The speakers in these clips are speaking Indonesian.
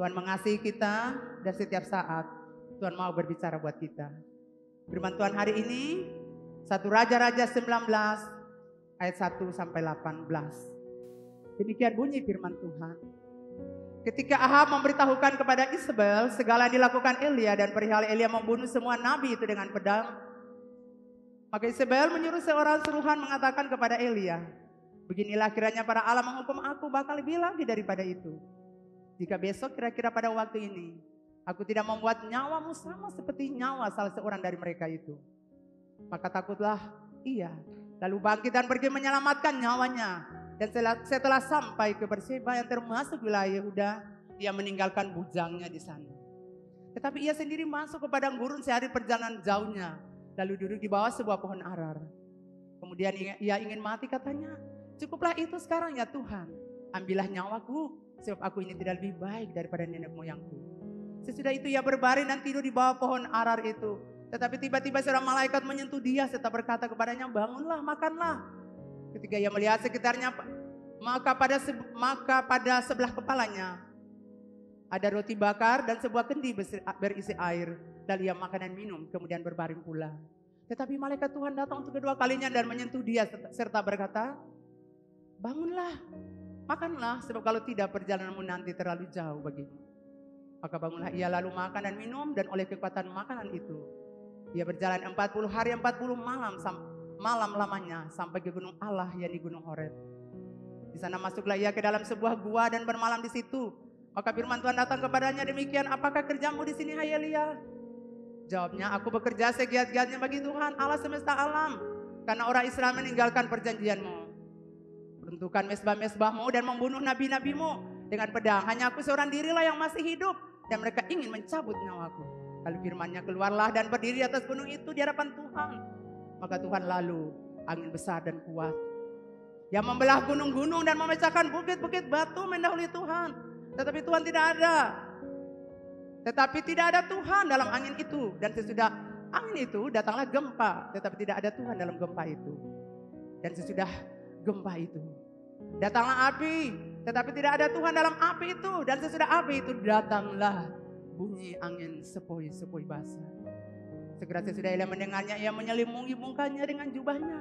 Tuhan mengasihi kita dan setiap saat Tuhan mau berbicara buat kita. Firman Tuhan hari ini satu Raja-Raja 19 ayat 1 sampai 18. Demikian bunyi firman Tuhan. Ketika Ahab memberitahukan kepada Isabel segala yang dilakukan Elia dan perihal Elia membunuh semua nabi itu dengan pedang, maka Isabel menyuruh seorang suruhan mengatakan kepada Elia, Beginilah kiranya para Allah menghukum aku bakal lebih lagi daripada itu. Jika besok kira-kira pada waktu ini, aku tidak membuat nyawamu sama seperti nyawa salah seorang dari mereka itu. Maka takutlah ia, lalu bangkit dan pergi menyelamatkan nyawanya. Dan setelah, setelah sampai ke Berseba yang termasuk wilayah Yehuda, ia meninggalkan bujangnya di sana. Tetapi ia sendiri masuk ke padang gurun sehari perjalanan jauhnya. Lalu duduk di bawah sebuah pohon arar. Kemudian ia ingin mati katanya. Cukuplah itu sekarang ya Tuhan. Ambillah nyawaku sebab aku ini tidak lebih baik daripada nenek moyangku. Sesudah itu ia berbaring dan tidur di bawah pohon arar itu. Tetapi tiba-tiba seorang malaikat menyentuh dia serta berkata kepadanya, bangunlah, makanlah. Ketika ia melihat sekitarnya, maka pada maka pada sebelah kepalanya ada roti bakar dan sebuah kendi berisi air. Lalu ia makan dan minum, kemudian berbaring pula. Tetapi malaikat Tuhan datang untuk kedua kalinya dan menyentuh dia serta berkata, bangunlah, makanlah, sebab kalau tidak perjalananmu nanti terlalu jauh bagimu. Maka bangunlah ia lalu makan dan minum dan oleh kekuatan makanan itu. Ia berjalan 40 hari 40 malam malam lamanya sampai ke gunung Allah yang di gunung Horeb. Di sana masuklah ia ke dalam sebuah gua dan bermalam di situ. Maka firman Tuhan datang kepadanya demikian, apakah kerjamu di sini hai Elia? Jawabnya, aku bekerja segiat-giatnya bagi Tuhan Allah semesta alam. Karena orang Israel meninggalkan perjanjianmu Tentukan mesbah-mesbahmu dan membunuh nabi-nabimu dengan pedang. Hanya aku seorang dirilah yang masih hidup dan mereka ingin mencabut nyawaku. Lalu firmannya keluarlah dan berdiri atas gunung itu di hadapan Tuhan. Maka Tuhan lalu angin besar dan kuat. Yang membelah gunung-gunung dan memecahkan bukit-bukit batu mendahului Tuhan. Tetapi Tuhan tidak ada. Tetapi tidak ada Tuhan dalam angin itu. Dan sesudah angin itu datanglah gempa. Tetapi tidak ada Tuhan dalam gempa itu. Dan sesudah gempa itu. Datanglah api, tetapi tidak ada Tuhan dalam api itu. Dan sesudah api itu datanglah bunyi angin sepoi-sepoi basah. Segera sesudah Elia mendengarnya, ia menyelimungi mukanya dengan jubahnya.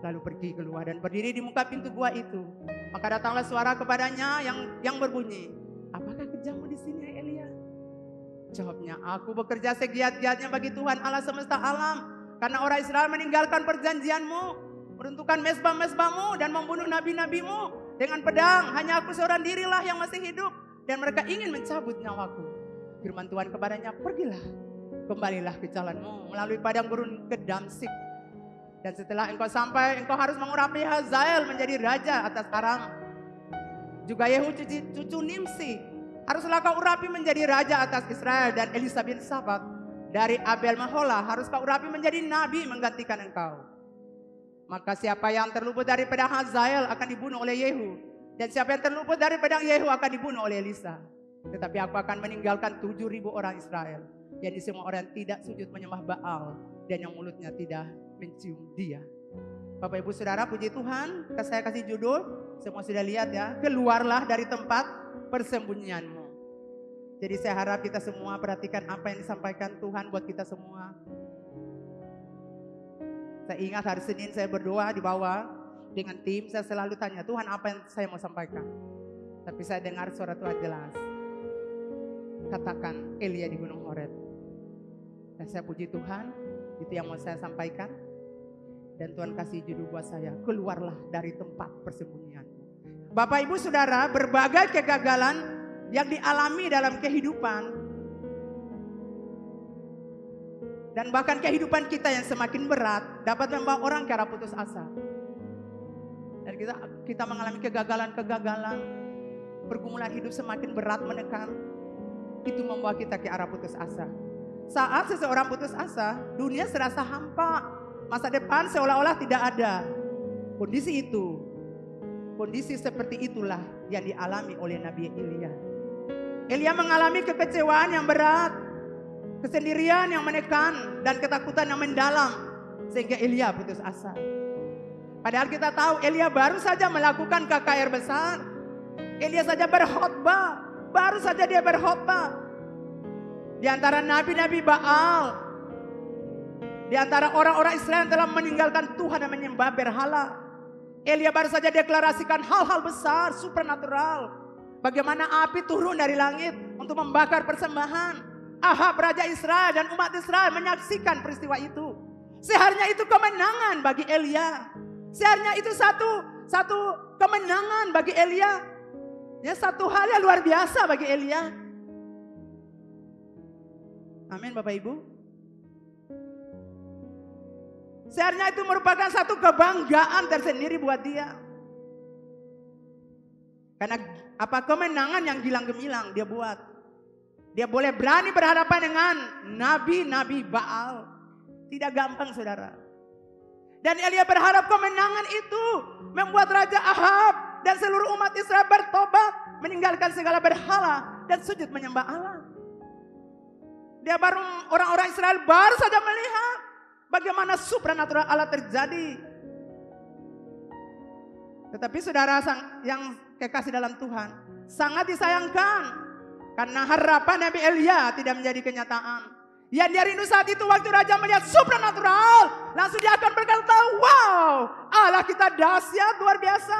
Lalu pergi keluar dan berdiri di muka pintu gua itu. Maka datanglah suara kepadanya yang yang berbunyi, apakah kerjamu di sini Elia? Jawabnya, aku bekerja segiat-giatnya bagi Tuhan Allah semesta alam. Karena orang Israel meninggalkan perjanjianmu meruntuhkan mesbah-mesbahmu dan membunuh nabi-nabimu dengan pedang. Hanya aku seorang dirilah yang masih hidup dan mereka ingin mencabut nyawaku. Firman Tuhan kepadanya, pergilah, kembalilah ke jalanmu melalui padang gurun ke Damsik. Dan setelah engkau sampai, engkau harus mengurapi Hazael menjadi raja atas Aram. Juga Yehu cucu, cucu Nimsi haruslah kau urapi menjadi raja atas Israel dan Elisa bin Safat dari Abel Mahola harus kau urapi menjadi nabi menggantikan engkau. Maka siapa yang terluput dari pedang Hazael akan dibunuh oleh Yehu. Dan siapa yang terluput dari pedang Yehu akan dibunuh oleh Elisa. Tetapi aku akan meninggalkan tujuh ribu orang Israel. Jadi semua orang tidak sujud menyembah Baal. Dan yang mulutnya tidak mencium dia. Bapak ibu saudara puji Tuhan. Saya kasih judul. Semua sudah lihat ya. Keluarlah dari tempat persembunyianmu. Jadi saya harap kita semua perhatikan apa yang disampaikan Tuhan buat kita semua. Saya ingat hari Senin saya berdoa di bawah dengan tim, saya selalu tanya, Tuhan apa yang saya mau sampaikan? Tapi saya dengar suara Tuhan jelas. Katakan Elia di Gunung Horeb. Dan saya puji Tuhan, itu yang mau saya sampaikan. Dan Tuhan kasih judul buat saya, keluarlah dari tempat persembunyian. Bapak ibu saudara, berbagai kegagalan yang dialami dalam kehidupan Dan bahkan kehidupan kita yang semakin berat dapat membawa orang ke arah putus asa. Dan kita kita mengalami kegagalan-kegagalan, pergumulan hidup semakin berat menekan. Itu membawa kita ke arah putus asa. Saat seseorang putus asa, dunia serasa hampa. Masa depan seolah-olah tidak ada. Kondisi itu, kondisi seperti itulah yang dialami oleh Nabi Elia. Elia mengalami kekecewaan yang berat, Kesendirian yang menekan dan ketakutan yang mendalam. Sehingga Elia putus asa. Padahal kita tahu Elia baru saja melakukan KKR besar. Elia saja berkhotbah. Baru saja dia berkhotbah. Di antara nabi-nabi Baal. Di antara orang-orang Israel yang telah meninggalkan Tuhan dan menyembah berhala. Elia baru saja deklarasikan hal-hal besar, supernatural. Bagaimana api turun dari langit untuk membakar persembahan. Ahab Raja Israel dan umat Israel menyaksikan peristiwa itu. Seharusnya itu kemenangan bagi Elia. Seharusnya itu satu satu kemenangan bagi Elia. Ya satu hal yang luar biasa bagi Elia. Amin Bapak Ibu. Seharusnya itu merupakan satu kebanggaan tersendiri buat dia. Karena apa kemenangan yang gilang gemilang dia buat. Dia boleh berani berhadapan dengan nabi-nabi Baal. Tidak gampang saudara. Dan Elia berharap kemenangan itu membuat Raja Ahab dan seluruh umat Israel bertobat. Meninggalkan segala berhala dan sujud menyembah Allah. Dia baru orang-orang Israel baru saja melihat bagaimana supranatural Allah terjadi. Tetapi saudara yang kekasih dalam Tuhan sangat disayangkan karena harapan Nabi Elia tidak menjadi kenyataan. Yang dia rindu saat itu waktu raja melihat supranatural, langsung dia akan berkata, "Wow, Allah kita dahsyat luar biasa."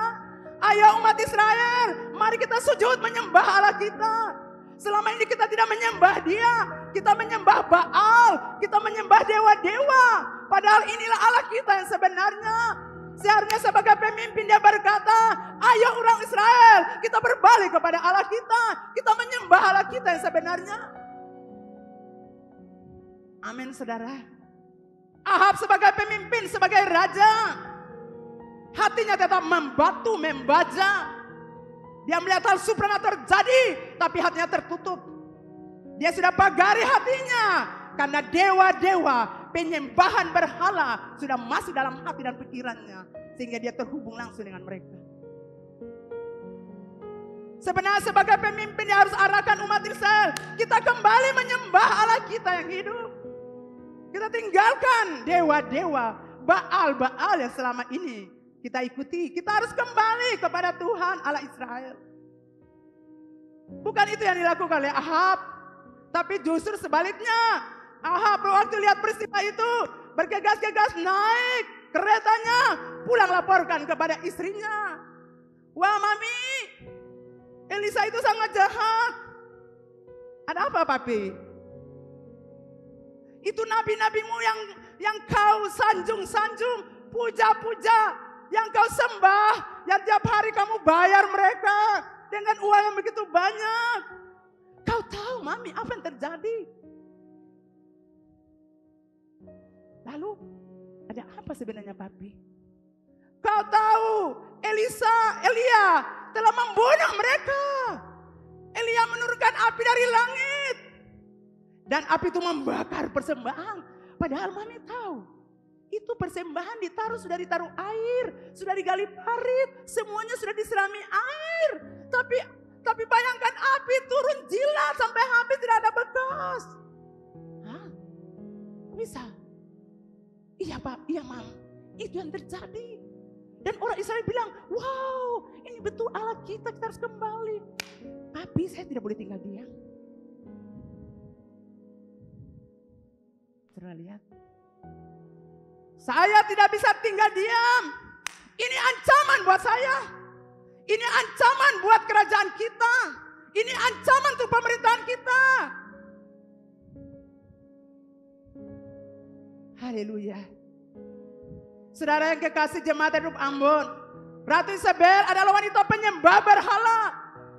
Ayo umat Israel, mari kita sujud menyembah Allah kita. Selama ini kita tidak menyembah dia. Kita menyembah Baal. Kita menyembah dewa-dewa. Padahal inilah Allah kita yang sebenarnya. Seharusnya sebagai pemimpin dia berkata, ayo orang Israel kita berbalik kepada Allah kita. Kita menyembah Allah kita yang sebenarnya. Amin saudara. Ahab sebagai pemimpin, sebagai raja. Hatinya tetap membatu, membaca. Dia melihat hal supranatural terjadi, tapi hatinya tertutup. Dia sudah pagari hatinya karena dewa-dewa penyembahan berhala sudah masuk dalam hati dan pikirannya sehingga dia terhubung langsung dengan mereka. Sebenarnya sebagai pemimpin yang harus arahkan umat Israel, kita kembali menyembah Allah kita yang hidup. Kita tinggalkan dewa-dewa, Baal-Baal yang selama ini kita ikuti. Kita harus kembali kepada Tuhan Allah Israel. Bukan itu yang dilakukan oleh Ahab. Tapi justru sebaliknya. Ahab waktu lihat peristiwa itu. Bergegas-gegas naik keretanya. Pulang laporkan kepada istrinya. Wah mami. Elisa itu sangat jahat. Ada apa papi? Itu nabi-nabimu yang yang kau sanjung-sanjung, puja-puja, yang kau sembah, yang tiap hari kamu bayar mereka dengan uang yang begitu banyak. Kau tahu mami apa yang terjadi? Lalu ada apa sebenarnya papi? Kau tahu Elisa, Elia telah membunuh mereka. Elia menurunkan api dari langit. Dan api itu membakar persembahan. Padahal mami tahu itu persembahan ditaruh, sudah ditaruh air, sudah digali parit, semuanya sudah diserami air. Tapi tapi bayangkan api turun jilat sampai habis tidak ada bekas. Hah? Bisa? Iya pak, iya mam. Itu yang terjadi. Dan orang Israel bilang, wow ini betul Allah kita, kita harus kembali. Tapi saya tidak boleh tinggal diam. Pernah lihat? Saya tidak bisa tinggal diam. Ini ancaman buat saya. Ini ancaman buat kerajaan kita. Ini ancaman untuk pemerintahan kita. Haleluya. Saudara yang kekasih jemaat hidup Ambon. Ratu Isabel adalah wanita penyembah berhala.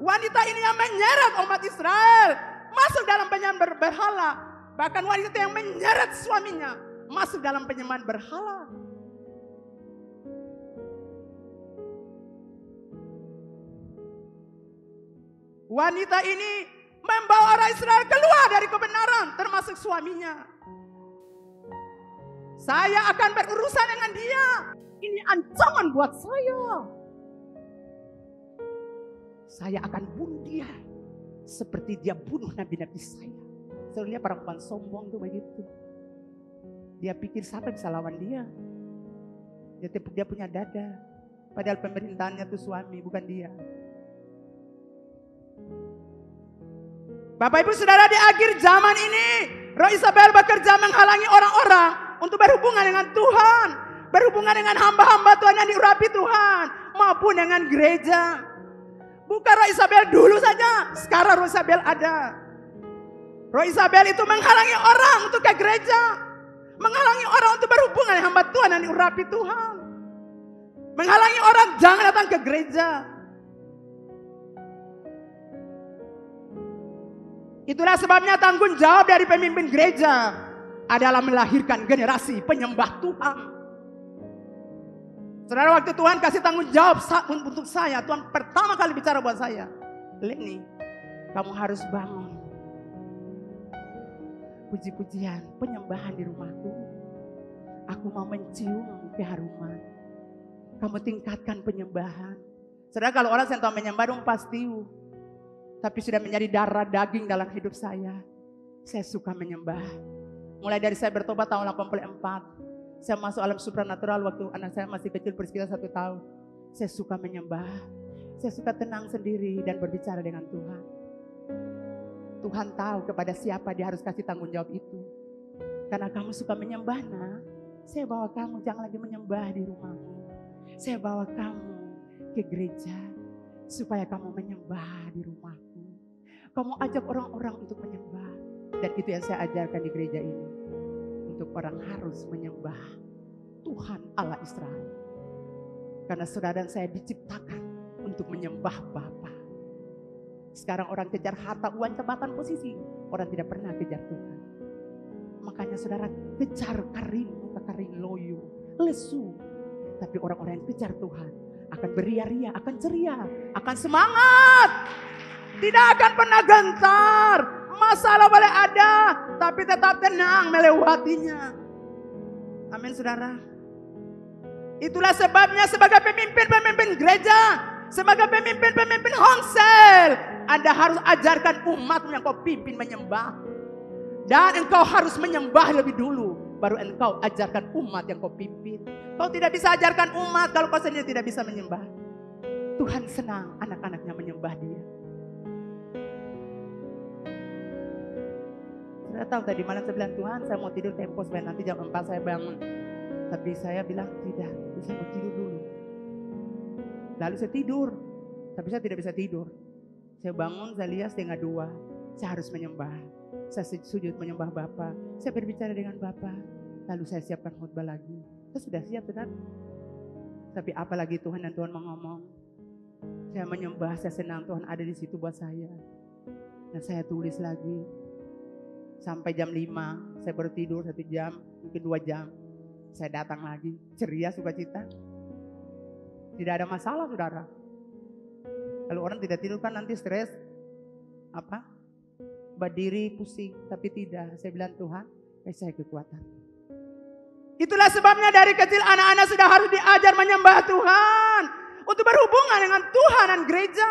Wanita ini yang menyeret umat Israel. Masuk dalam penyembah berhala. Bahkan wanita yang menyeret suaminya masuk dalam penyembahan berhala. Wanita ini membawa orang Israel keluar dari kebenaran termasuk suaminya. Saya akan berurusan dengan dia. Ini ancaman buat saya. Saya akan bunuh dia. Seperti dia bunuh nabi-nabi saya. Soalnya perempuan sombong tuh begitu. Dia pikir siapa bisa lawan dia. Dia dia punya dada. Padahal pemerintahannya itu suami, bukan dia. Bapak Ibu Saudara di akhir zaman ini, Roh Isabel bekerja menghalangi orang-orang untuk berhubungan dengan Tuhan, berhubungan dengan hamba-hamba Tuhan yang diurapi Tuhan, maupun dengan gereja. Bukan Roh Isabel dulu saja, sekarang Roh Isabel ada. Roh Isabel itu menghalangi orang untuk ke gereja, menghalangi orang untuk berhubungan dengan hamba Tuhan yang diurapi Tuhan. Menghalangi orang jangan datang ke gereja. Itulah sebabnya tanggung jawab dari pemimpin gereja adalah melahirkan generasi penyembah Tuhan. Saudara waktu Tuhan kasih tanggung jawab untuk saya, Tuhan pertama kali bicara buat saya. Leni, kamu harus bangun. Puji-pujian, penyembahan di rumahku. Aku mau mencium keharuman. Kamu tingkatkan penyembahan. Saudara kalau orang sentuh menyembah dong pasti tapi sudah menjadi darah daging dalam hidup saya. Saya suka menyembah. Mulai dari saya bertobat tahun 84. Saya masuk alam supranatural waktu anak saya masih kecil bersekitar satu tahun. Saya suka menyembah. Saya suka tenang sendiri dan berbicara dengan Tuhan. Tuhan tahu kepada siapa dia harus kasih tanggung jawab itu. Karena kamu suka menyembah, nah, saya bawa kamu jangan lagi menyembah di rumahmu. Saya bawa kamu ke gereja supaya kamu menyembah di rumahmu. Kamu ajak orang-orang untuk menyembah. Dan itu yang saya ajarkan di gereja ini. Untuk orang harus menyembah Tuhan Allah Israel. Karena saudara dan saya diciptakan untuk menyembah Bapa. Sekarang orang kejar harta, uang, jabatan, posisi. Orang tidak pernah kejar Tuhan. Makanya saudara kejar karim, karim loyo, lesu. Tapi orang-orang yang kejar Tuhan akan beria-ria, akan ceria, akan semangat. Tidak akan pernah gentar. Masalah boleh ada, tapi tetap tenang melewatinya. Amin saudara. Itulah sebabnya sebagai pemimpin-pemimpin gereja, sebagai pemimpin-pemimpin hongsel, Anda harus ajarkan umat yang kau pimpin menyembah. Dan engkau harus menyembah lebih dulu, baru engkau ajarkan umat yang kau pimpin. Kau tidak bisa ajarkan umat kalau kau sendiri tidak bisa menyembah. Tuhan senang anak-anaknya menyembah dia. Saya tahu tadi malam saya bilang Tuhan saya mau tidur tempo supaya nanti jam 4 saya bangun. Tapi saya bilang tidak, saya mau tidur dulu. Lalu saya tidur, tapi saya tidak bisa tidur. Saya bangun, saya lihat setengah dua. Saya harus menyembah. Saya sujud menyembah Bapak. Saya berbicara dengan Bapak. Lalu saya siapkan khutbah lagi. Saya sudah siap, benar. Tapi apalagi Tuhan dan Tuhan mau ngomong. Saya menyembah, saya senang Tuhan ada di situ buat saya. Dan saya tulis lagi, sampai jam 5 saya baru tidur satu jam mungkin dua jam. Saya datang lagi ceria sukacita. Tidak ada masalah saudara. Kalau orang tidak tidur kan nanti stres. Apa? Berdiri pusing tapi tidak. Saya bilang Tuhan eh saya kekuatan. Itulah sebabnya dari kecil anak-anak sudah harus diajar menyembah Tuhan. Untuk berhubungan dengan Tuhan dan gereja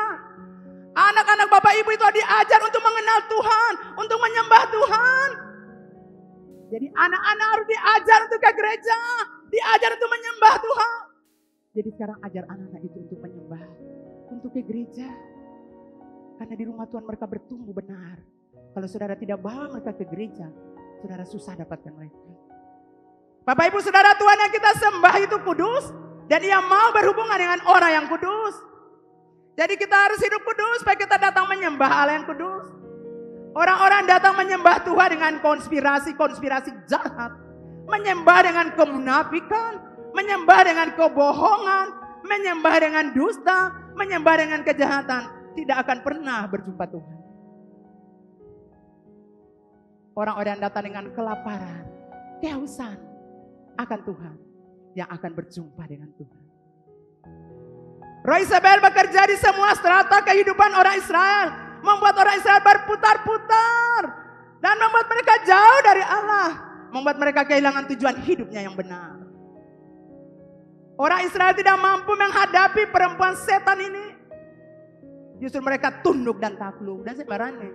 Anak-anak Bapak Ibu itu diajar untuk mengenal Tuhan, untuk menyembah Tuhan. Jadi anak-anak harus diajar untuk ke gereja, diajar untuk menyembah Tuhan. Jadi sekarang ajar anak-anak itu untuk menyembah, untuk ke gereja. Karena di rumah Tuhan mereka bertumbuh benar. Kalau saudara tidak bawa mereka ke gereja, saudara susah dapatkan mereka. Bapak Ibu saudara Tuhan yang kita sembah itu kudus. Dan ia mau berhubungan dengan orang yang kudus. Jadi kita harus hidup kudus supaya kita datang menyembah Allah yang kudus. Orang-orang datang menyembah Tuhan dengan konspirasi-konspirasi jahat. Menyembah dengan kemunafikan. Menyembah dengan kebohongan. Menyembah dengan dusta. Menyembah dengan kejahatan. Tidak akan pernah berjumpa Tuhan. Orang-orang datang dengan kelaparan. Kehausan akan Tuhan. Yang akan berjumpa dengan Tuhan. Roh Isabel bekerja di semua strata kehidupan orang Israel. Membuat orang Israel berputar-putar. Dan membuat mereka jauh dari Allah. Membuat mereka kehilangan tujuan hidupnya yang benar. Orang Israel tidak mampu menghadapi perempuan setan ini. Justru mereka tunduk dan takluk. Dan sebenarnya.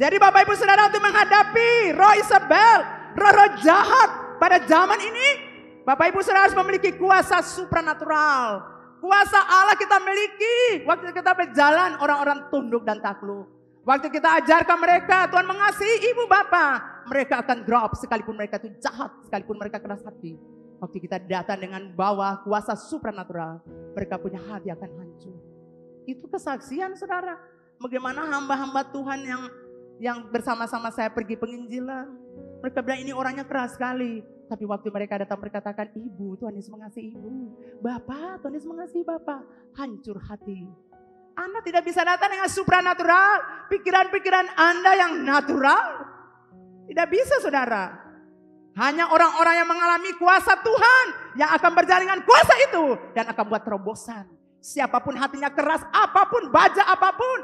Jadi Bapak Ibu Saudara untuk menghadapi roh Isabel. Roh-roh jahat pada zaman ini Bapak Ibu saudara harus memiliki kuasa supranatural. Kuasa Allah kita miliki. Waktu kita berjalan orang-orang tunduk dan takluk. Waktu kita ajarkan mereka Tuhan mengasihi ibu bapak. Mereka akan drop sekalipun mereka itu jahat. Sekalipun mereka keras hati. Waktu kita datang dengan bawa kuasa supranatural. Mereka punya hati akan hancur. Itu kesaksian saudara. Bagaimana hamba-hamba Tuhan yang yang bersama-sama saya pergi penginjilan. Mereka bilang ini orangnya keras sekali. Tapi waktu mereka datang berkatakan, ibu Tuhan Yesus mengasihi ibu. Bapak Tuhan Yesus mengasihi bapak. Hancur hati. Anda tidak bisa datang dengan supranatural. Pikiran-pikiran Anda yang natural. Tidak bisa saudara. Hanya orang-orang yang mengalami kuasa Tuhan. Yang akan berjalan dengan kuasa itu. Dan akan buat terobosan. Siapa pun hatinya keras, apa pun, baja apa pun.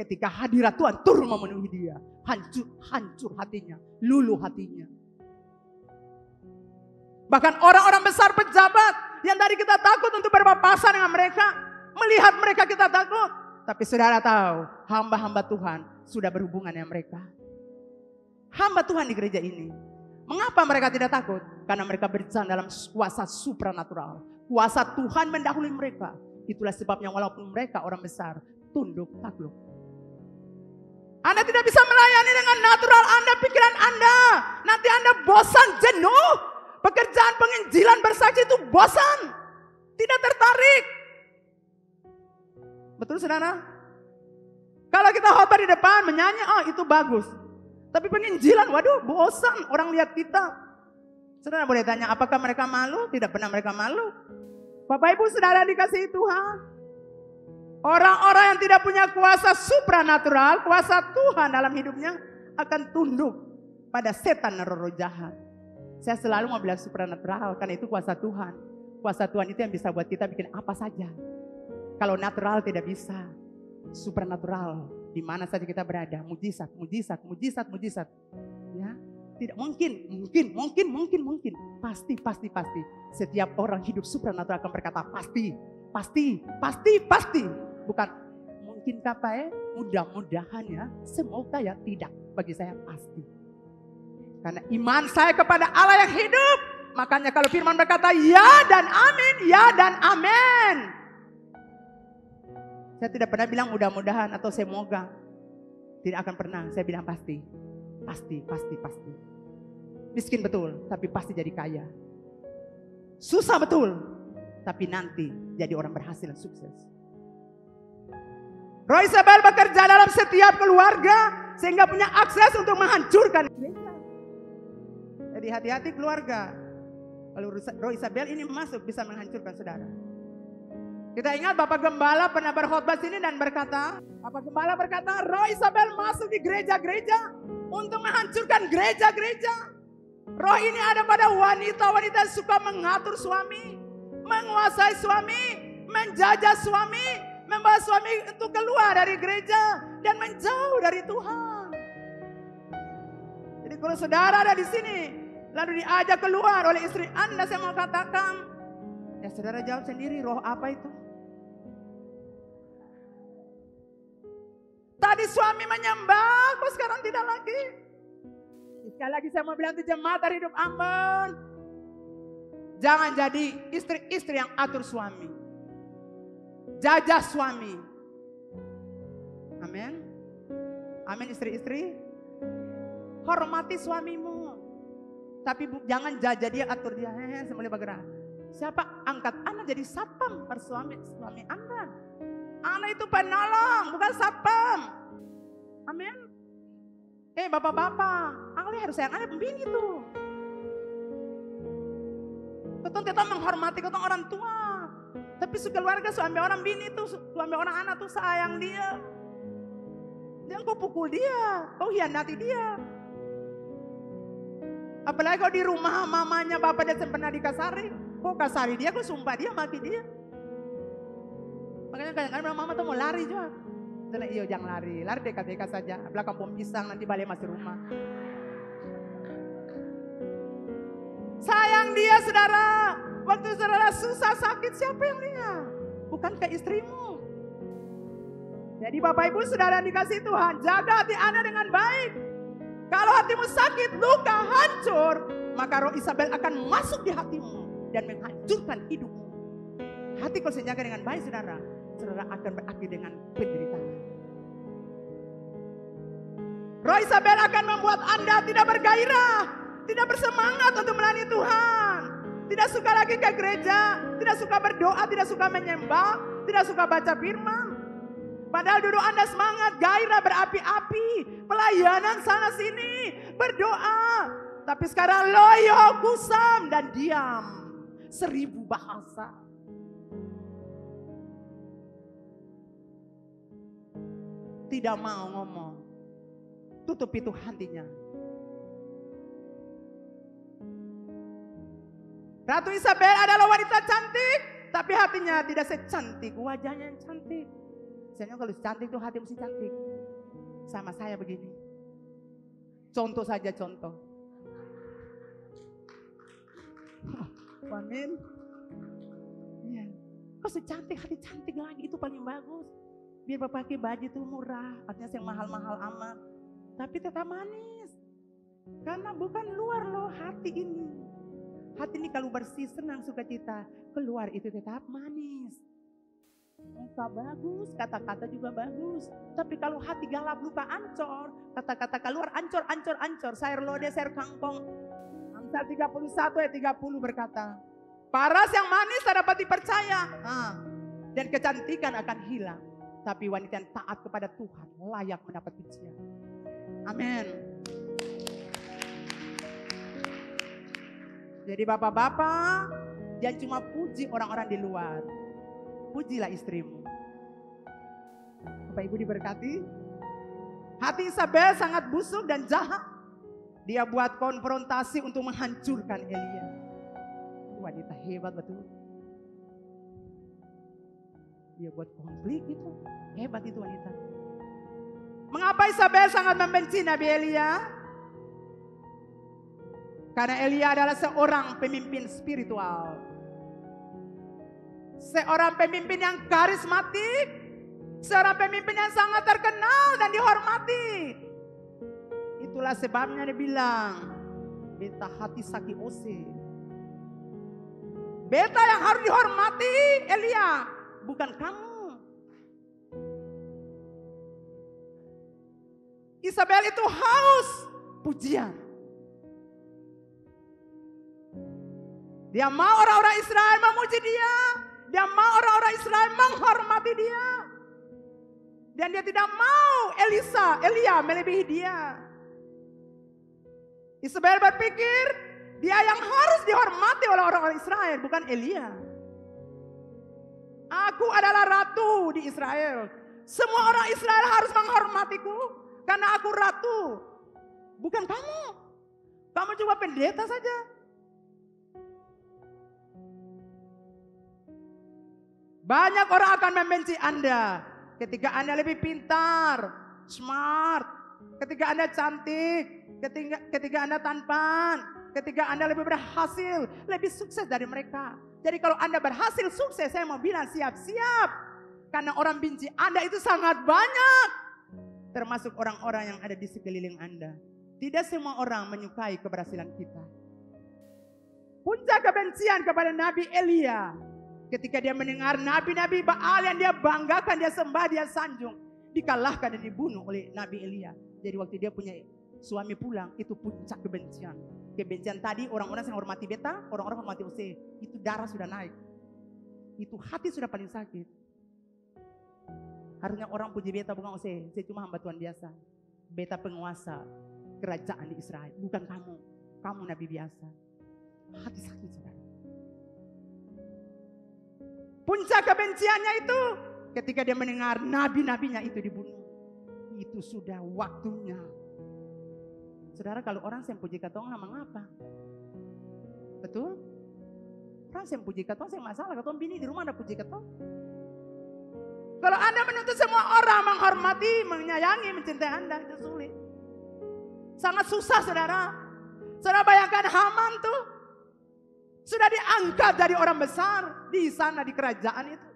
Ketika hadirat Tuhan turun memenuhi dia. Hancur, hancur hatinya. Luluh hatinya. Bahkan orang-orang besar pejabat yang dari kita takut untuk berpapasan dengan mereka. Melihat mereka kita takut. Tapi saudara tahu hamba-hamba Tuhan sudah berhubungan dengan mereka. Hamba Tuhan di gereja ini. Mengapa mereka tidak takut? Karena mereka berjalan dalam kuasa supranatural. Kuasa Tuhan mendahului mereka. Itulah sebabnya walaupun mereka orang besar tunduk takluk. Anda tidak bisa melayani dengan natural Anda, pikiran Anda. Nanti Anda bosan, jenuh. Pekerjaan penginjilan bersaksi itu bosan. Tidak tertarik. Betul saudara? Kalau kita khotbah di depan menyanyi, oh itu bagus. Tapi penginjilan, waduh bosan orang lihat kita. Saudara boleh tanya, apakah mereka malu? Tidak pernah mereka malu. Bapak ibu saudara dikasih Tuhan. Orang-orang yang tidak punya kuasa supranatural, kuasa Tuhan dalam hidupnya akan tunduk pada setan roh jahat. Saya selalu mau bilang supranatural karena itu kuasa Tuhan. Kuasa Tuhan itu yang bisa buat kita bikin apa saja. Kalau natural tidak bisa. Supranatural di mana saja kita berada, mujizat, mujizat, mujizat, mujizat. Ya, tidak mungkin, mungkin, mungkin, mungkin, mungkin. Pasti, pasti, pasti. Setiap orang hidup supranatural akan berkata pasti, pasti, pasti, pasti. Bukan mungkin kata ya, mudah-mudahan ya, semoga ya tidak. Bagi saya pasti. Karena iman saya kepada Allah yang hidup. Makanya kalau firman berkata ya dan amin, ya dan amin. Saya tidak pernah bilang mudah-mudahan atau semoga. Tidak akan pernah, saya bilang pasti. Pasti, pasti, pasti. Miskin betul, tapi pasti jadi kaya. Susah betul, tapi nanti jadi orang berhasil dan sukses. Roy Isabel bekerja dalam setiap keluarga sehingga punya akses untuk menghancurkan. Jadi hati-hati keluarga. Kalau Roy Isabel ini masuk bisa menghancurkan saudara. Kita ingat Bapak Gembala pernah berkhotbah sini dan berkata, Bapak Gembala berkata, Roy Isabel masuk di gereja-gereja untuk menghancurkan gereja-gereja. Roh ini ada pada wanita-wanita yang suka mengatur suami, menguasai suami, menjajah suami, membawa suami untuk keluar dari gereja dan menjauh dari Tuhan. Jadi kalau saudara ada di sini, lalu diajak keluar oleh istri Anda, saya mau katakan, ya saudara jawab sendiri, roh apa itu? Tadi suami menyembah, kok sekarang tidak lagi? Sekali lagi saya mau bilang itu jemaat dari hidup Ambon. Jangan jadi istri-istri yang atur suami. Jajah suami. Amin. Amin istri-istri. Hormati suamimu. Tapi bu, jangan jajah dia atur dia. Semuanya bergerak. Siapa angkat anak jadi satpam per suami, anda. Anak itu penolong, bukan satpam. Amin. Eh bapak-bapak, angli harus sayang anak pembini itu. Betul kita menghormati kita orang tua. Tapi keluarga suami orang bini itu, suami orang anak tuh sayang dia. Jangan kau pukul dia, kau hianati dia. Apalagi kau di rumah mamanya bapak dia pernah dikasari. Kau kasari dia, kau sumpah dia, mati dia. Makanya kadang-kadang mama tuh mau lari juga. Setelah iyo jangan lari, lari dekat-dekat saja. Belakang pom pisang nanti balik masih rumah. Sayang dia saudara. Waktu saudara susah sakit siapa yang lihat? Ke istrimu. Jadi Bapak Ibu saudara dikasih Tuhan. Jaga hati Anda dengan baik. Kalau hatimu sakit, luka, hancur. Maka roh Isabel akan masuk di hatimu. Dan menghancurkan hidupmu. Hati kalau saya jaga dengan baik saudara, saudara akan berakhir dengan penderitaan. Roh Isabel akan membuat Anda tidak bergairah, tidak bersemangat untuk melayani Tuhan. Tidak suka lagi ke gereja, tidak suka berdoa, tidak suka menyembah, tidak suka baca firman. Padahal dulu Anda semangat, gairah berapi-api, pelayanan sana sini, berdoa. Tapi sekarang loyo, kusam, dan diam. Seribu bahasa. Tidak mau ngomong. Tutup itu hatinya. Ratu Isabel adalah wanita cantik, tapi hatinya tidak secantik wajahnya yang cantik. Saya kalau cantik itu hati mesti cantik. Sama saya begini. Contoh saja contoh. Amin. Ya. Kok secantik hati cantik lagi itu paling bagus. Biar bapak pakai baju itu murah, artinya yang mahal-mahal amat. Tapi tetap manis. Karena bukan luar loh hati ini. Hati ini kalau bersih, senang, sukacita. Keluar itu tetap manis. Muka bagus, kata-kata juga bagus. Tapi kalau hati galap, luka ancor. Kata-kata keluar ancor, ancor, ancor. Sayur lode, sayur kangkong. Amsal 31 ayat 30 berkata. Paras yang manis tak dapat dipercaya. Ah. Dan kecantikan akan hilang. Tapi wanita yang taat kepada Tuhan layak mendapat pujian. Amin. Jadi bapak-bapak, jangan cuma puji orang-orang di luar. Pujilah istrimu. Bapak ibu diberkati. Hati Isabel sangat busuk dan jahat. Dia buat konfrontasi untuk menghancurkan Elia. Wanita hebat betul. Dia buat konflik itu. Hebat itu wanita. Mengapa Isabel sangat membenci Nabi Elia? Karena Elia adalah seorang pemimpin spiritual. Seorang pemimpin yang karismatik. Seorang pemimpin yang sangat terkenal dan dihormati. Itulah sebabnya dia bilang, beta hati sakit ose. Beta yang harus dihormati Elia, bukan kamu. Isabel itu haus pujian. Dia mau orang-orang Israel memuji dia. Dia mau orang-orang Israel menghormati dia. Dan dia tidak mau Elisa, Elia melebihi dia. Isabel berpikir dia yang harus dihormati oleh orang-orang Israel, bukan Elia. Aku adalah ratu di Israel. Semua orang Israel harus menghormatiku karena aku ratu. Bukan kamu. Kamu cuma pendeta saja. Banyak orang akan membenci Anda ketika Anda lebih pintar, smart, ketika Anda cantik, ketika, ketika Anda tampan, ketika Anda lebih berhasil, lebih sukses dari mereka. Jadi kalau Anda berhasil sukses, saya mau bilang siap-siap. Karena orang benci Anda itu sangat banyak. Termasuk orang-orang yang ada di sekeliling Anda. Tidak semua orang menyukai keberhasilan kita. Puncak kebencian kepada Nabi Elia Ketika dia mendengar nabi-nabi Baal yang dia banggakan, dia sembah, dia sanjung. Dikalahkan dan dibunuh oleh Nabi Elia. Jadi waktu dia punya suami pulang, itu puncak kebencian. Kebencian tadi orang-orang yang hormati beta, orang-orang hormati Ose. Itu darah sudah naik. Itu hati sudah paling sakit. Harusnya orang puji beta bukan Ose. Saya cuma hamba Tuhan biasa. Beta penguasa kerajaan di Israel. Bukan kamu. Kamu nabi biasa. Hati sakit sudah. Puncak kebenciannya itu ketika dia mendengar nabi-nabinya itu dibunuh. Itu sudah waktunya. Saudara kalau orang yang puji katong nama apa? Betul? Orang yang puji katong saya masalah. Katong bini di rumah ada puji katong. Kalau Anda menuntut semua orang menghormati, menyayangi, mencintai Anda itu sulit. Sangat susah saudara. Saudara bayangkan Haman tuh sudah diangkat dari orang besar di sana di kerajaan itu.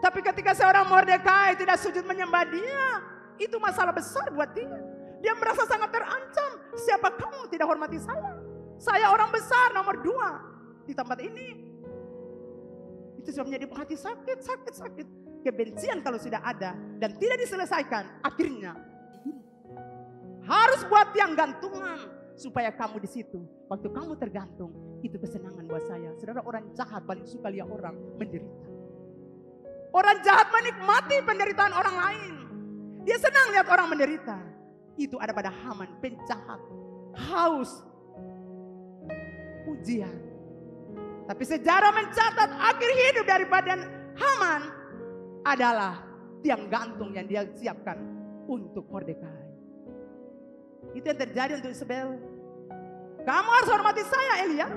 Tapi ketika seorang Mordekai tidak sujud menyembah dia, itu masalah besar buat dia. Dia merasa sangat terancam. Siapa kamu tidak hormati saya? Saya orang besar nomor dua di tempat ini. Itu sebabnya di hati sakit, sakit, sakit. Kebencian kalau sudah ada dan tidak diselesaikan, akhirnya harus buat yang gantungan supaya kamu di situ. Waktu kamu tergantung, itu kesenangan buat saya. Saudara orang jahat paling suka lihat orang menderita. Orang jahat menikmati penderitaan orang lain. Dia senang lihat orang menderita. Itu ada pada Haman, penjahat, haus, ujian. Tapi sejarah mencatat akhir hidup daripada Haman adalah tiang gantung yang dia siapkan untuk Mordekai. Itu yang terjadi untuk Isabel. Kamu harus hormati saya Elia.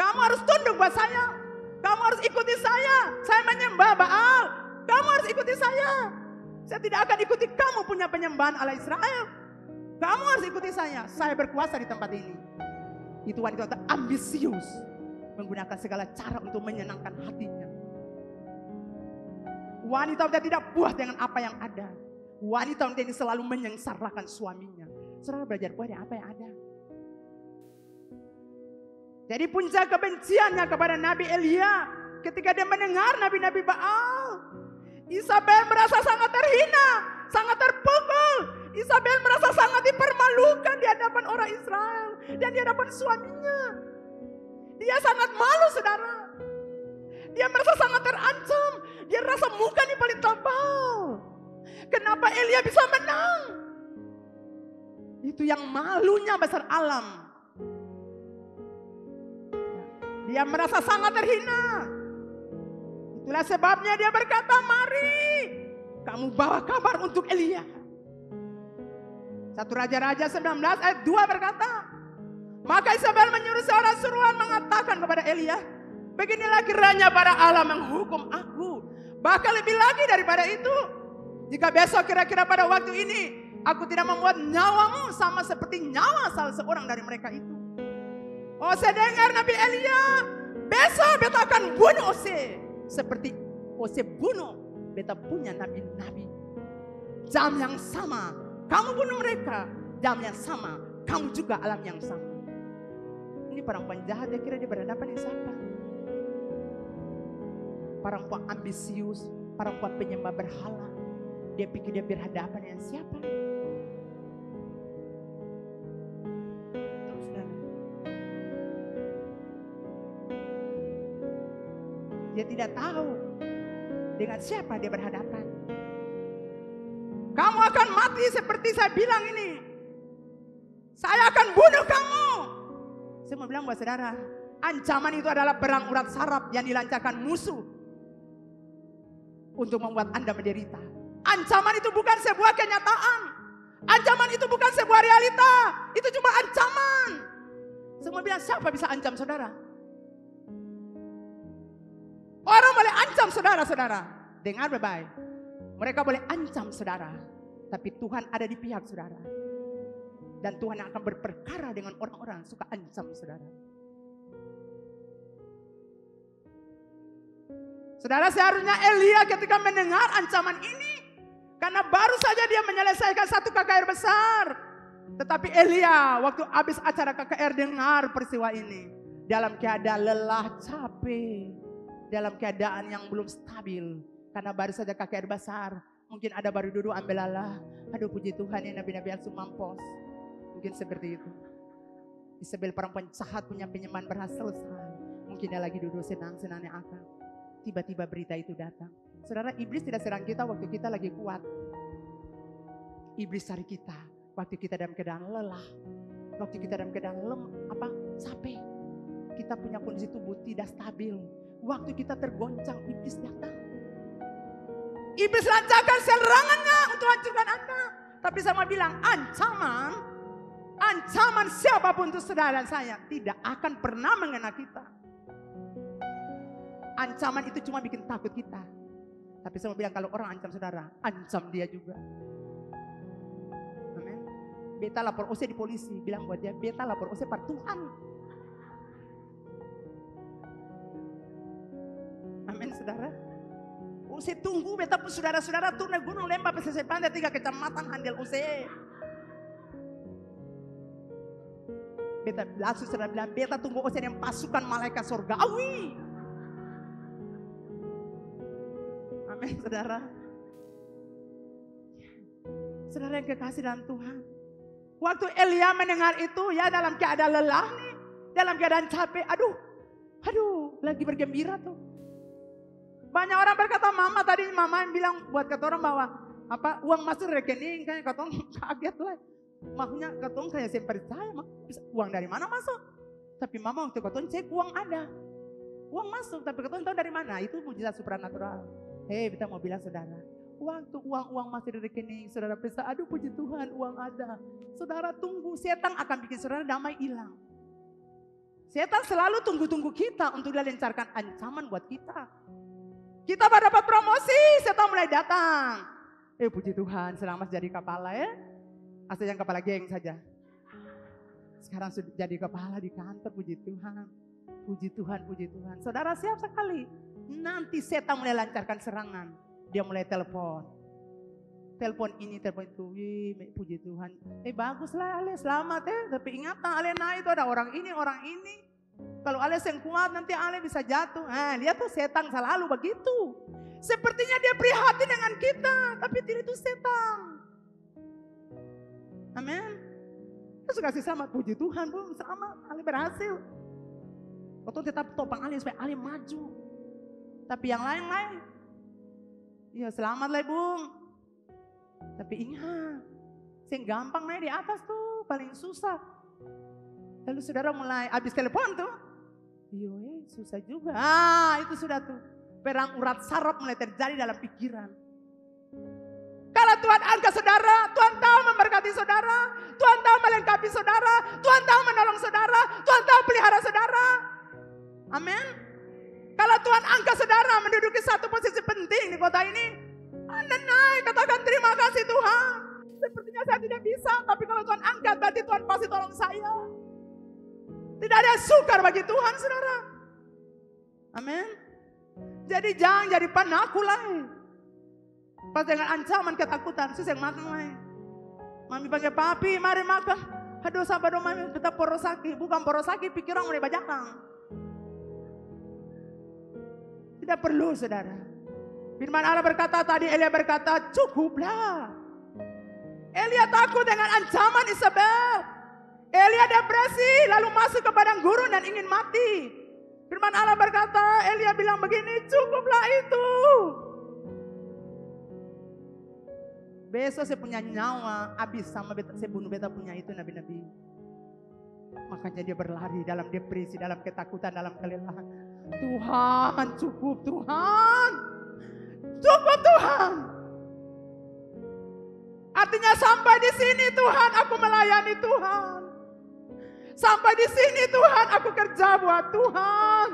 Kamu harus tunduk buat saya. Kamu harus ikuti saya. Saya menyembah Baal. Kamu harus ikuti saya. Saya tidak akan ikuti kamu punya penyembahan ala Israel. Kamu harus ikuti saya. Saya berkuasa di tempat ini. Itu wanita ambisius. Menggunakan segala cara untuk menyenangkan hatinya. Wanita tidak puas dengan apa yang ada. Wanita wanita ini selalu menyengsarakan suaminya. Saudara belajar puas apa yang ada. Jadi puncak kebenciannya kepada Nabi Elia ketika dia mendengar nabi-nabi Baal. Isabel merasa sangat terhina, sangat terpukul. Isabel merasa sangat dipermalukan di hadapan orang Israel dan di hadapan suaminya. Dia sangat malu saudara. Dia merasa sangat terancam. Dia rasa muka ini paling tebal. Kenapa Elia bisa menang? Itu yang malunya besar alam. Dia merasa sangat terhina. Itulah sebabnya dia berkata, mari kamu bawa kabar untuk Elia. Satu Raja-Raja 19 ayat 2 berkata, maka Isabel menyuruh seorang suruhan mengatakan kepada Elia, beginilah kiranya para Allah menghukum aku. Bahkan lebih lagi daripada itu, jika besok kira-kira pada waktu ini aku tidak membuat nyawamu sama seperti nyawa salah seorang dari mereka itu. Oh saya dengar Nabi Elia, besok beta akan bunuh Ose. Seperti Ose bunuh, beta punya nabi-nabi. Jam yang sama, kamu bunuh mereka. Jam yang sama, kamu juga alam yang sama. Ini perempuan jahat, dia kira dia berhadapan dengan siapa? Perempuan ambisius, perempuan penyembah berhala, dia pikir dia berhadapan dengan siapa? Dia tidak tahu dengan siapa dia berhadapan. Kamu akan mati seperti saya bilang ini. Saya akan bunuh kamu. Saya mau bilang buat saudara, ancaman itu adalah perang urat saraf yang dilancarkan musuh untuk membuat Anda menderita. Ancaman itu bukan sebuah kenyataan. Ancaman itu bukan sebuah realita. Itu cuma ancaman. Semua bilang siapa bisa ancam saudara? Orang boleh ancam saudara-saudara. Dengar baik-baik. Mereka boleh ancam saudara. Tapi Tuhan ada di pihak saudara. Dan Tuhan akan berperkara dengan orang-orang suka ancam saudara. Saudara seharusnya Elia ketika mendengar ancaman ini karena baru saja dia menyelesaikan satu KKR besar. Tetapi Elia waktu habis acara KKR dengar peristiwa ini. Dalam keadaan lelah, capek. Dalam keadaan yang belum stabil. Karena baru saja KKR besar. Mungkin ada baru duduk ambil Allah. Aduh puji Tuhan ya nabi-nabi yang mampos. Mungkin seperti itu. Isabel perempuan jahat punya penyembahan berhasil. Mungkin dia lagi duduk senang-senangnya akan. Tiba-tiba berita itu datang. Saudara, iblis tidak serang kita waktu kita lagi kuat. Iblis cari kita waktu kita dalam keadaan lelah. Waktu kita dalam keadaan lem, apa capek. Kita punya kondisi tubuh tidak stabil. Waktu kita tergoncang, iblis datang. Iblis lancarkan serangannya untuk hancurkan Anda. Tapi sama bilang, ancaman, ancaman siapa pun untuk saudara dan saya tidak akan pernah mengena kita. Ancaman itu cuma bikin takut kita. Tapi saya mau bilang kalau orang ancam saudara, ancam dia juga. Amin. Beta lapor OC di polisi, bilang buat dia, beta lapor OC par Tuhan. Amin saudara. OC tunggu, beta pun saudara-saudara turun gunung lembah pesisir pantai tiga kecamatan handel OC. Beta langsung saudara bilang, beta tunggu osen yang pasukan malaikat surgawi. Saudara. Saudara yang kekasih dalam Tuhan. Waktu Elia mendengar itu ya dalam keadaan lelah nih. Dalam keadaan capek. Aduh, aduh lagi bergembira tuh. Banyak orang berkata, mama tadi mama yang bilang buat kata orang bahwa apa uang masuk rekening kayak kata kaget lah. Makanya katong kayak saya percaya, uang dari mana masuk? Tapi mama waktu katong cek uang ada. Uang masuk, tapi katong tahu dari mana? Itu mujizat supranatural. Hei, kita mau bilang saudara, waktu uang-uang masih di rekening, saudara bisa, aduh puji Tuhan uang ada. Saudara tunggu, setan akan bikin saudara damai hilang. Setan selalu tunggu-tunggu kita untuk dia lancarkan ancaman buat kita. Kita pada dapat promosi, setan mulai datang. Eh puji Tuhan, selamat jadi kepala ya. Asal yang kepala geng saja. Sekarang sudah jadi kepala di kantor, puji Tuhan. Puji Tuhan, puji Tuhan. Saudara siap sekali. Nanti setan mulai lancarkan serangan. Dia mulai telepon. Telepon ini, telepon itu. Wih, puji Tuhan. Eh bagus lah Ale, selamat ya. Tapi ingat Ale naik itu ada orang ini, orang ini. Kalau Ale yang kuat nanti Ale bisa jatuh. Nah, lihat tuh setan selalu begitu. Sepertinya dia prihatin dengan kita, tapi tidak itu setan. Amin. Terus kasih sama puji Tuhan, Bu, sama Ali berhasil. Waktu tetap topang Ali supaya Ali maju. Tapi yang lain-lain, ya selamat lah Bung. Tapi ingat, yang gampang naik di atas tuh paling susah. Lalu saudara mulai habis telepon tuh, iya eh, susah juga. Ah itu sudah tuh, perang urat saraf mulai terjadi dalam pikiran. Kalau Tuhan angkat saudara, Tuhan tahu memberkati saudara, Tuhan tahu melengkapi saudara, Tuhan tahu menolong saudara, Tuhan tahu pelihara saudara. Amin. Kalau Tuhan angkat saudara menduduki satu posisi penting di kota ini, Anda naik, katakan terima kasih Tuhan. Sepertinya saya tidak bisa, tapi kalau Tuhan angkat berarti Tuhan pasti tolong saya. Tidak ada sukar bagi Tuhan, saudara. Amin. Jadi jangan jadi panaku lain. Pas dengan ancaman ketakutan, susah makan lain. Mami panggil papi, mari makan. Aduh sabar dong mami, kita porosaki. Bukan porosaki, pikiran mulai bajakang. Tidak perlu saudara. Firman Allah berkata tadi, Elia berkata cukuplah. Elia takut dengan ancaman Isabel. Elia depresi lalu masuk ke padang gurun dan ingin mati. Firman Allah berkata, Elia bilang begini, cukuplah itu. Besok saya punya nyawa habis sama beta, saya bunuh beta punya itu nabi-nabi. Makanya dia berlari dalam depresi, dalam ketakutan, dalam kelelahan. Tuhan cukup Tuhan. Cukup Tuhan. Artinya sampai di sini Tuhan aku melayani Tuhan. Sampai di sini Tuhan aku kerja buat Tuhan.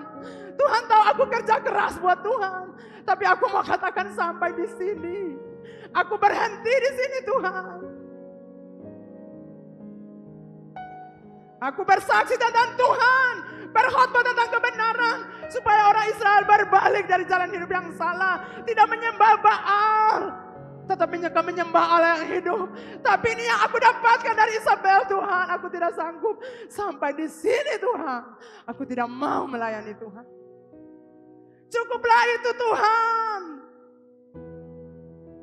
Tuhan tahu aku kerja keras buat Tuhan. Tapi aku mau katakan sampai di sini. Aku berhenti di sini Tuhan. Aku bersaksi tentang Tuhan. Berkhotbah tentang kebenaran. Supaya orang Israel berbalik dari jalan hidup yang salah. Tidak menyembah Baal. Tetapi mereka menyembah Allah yang hidup. Tapi ini yang aku dapatkan dari Isabel Tuhan. Aku tidak sanggup sampai di sini Tuhan. Aku tidak mau melayani Tuhan. Cukuplah itu Tuhan.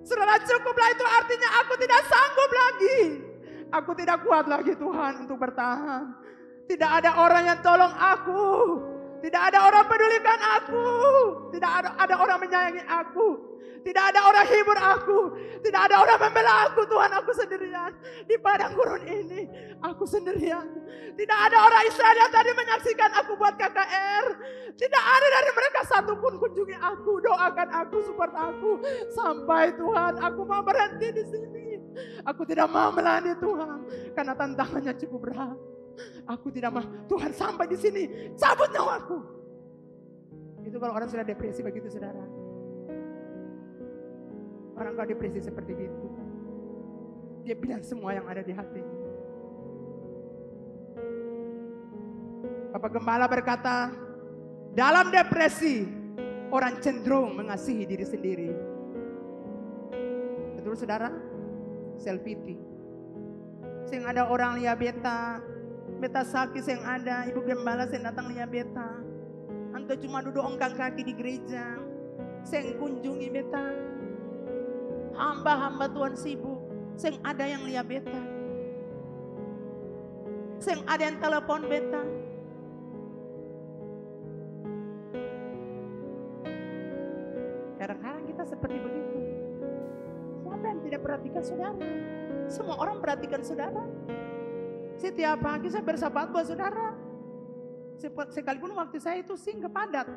Saudara cukuplah itu artinya aku tidak sanggup lagi. Aku tidak kuat lagi Tuhan untuk bertahan. Tidak ada orang yang tolong aku. Tidak ada orang pedulikan aku. Tidak ada, ada orang menyayangi aku. Tidak ada orang hibur aku. Tidak ada orang membela aku. Tuhan aku sendirian. Di padang gurun ini. Aku sendirian. Tidak ada orang Israel yang tadi menyaksikan aku buat KKR. Tidak ada dari mereka satupun kunjungi aku. Doakan aku, support aku. Sampai Tuhan aku mau berhenti di sini. Aku tidak mau melayani Tuhan. Karena tantangannya cukup berat. Aku tidak mau. Tuhan sampai di sini. Cabut nyawaku. Itu kalau orang sudah depresi begitu saudara. Orang kalau depresi seperti itu. Dia bilang semua yang ada di hatinya. Bapak Gembala berkata, dalam depresi orang cenderung mengasihi diri sendiri. Betul saudara? Self pity. Sehingga ada orang lihat beta, sakit yang ada, ibu gembala yang datang lihat beta. Anto cuma duduk ongkang kaki di gereja. Saya kunjungi beta. Hamba-hamba Tuhan sibuk. Saya ada yang lihat beta. Saya ada yang telepon beta. Kadang-kadang kita seperti begitu. Siapa yang tidak perhatikan saudara? Semua orang perhatikan saudara. Setiap pagi saya bersahabat buat saudara. Sekalipun waktu saya itu singgah padat.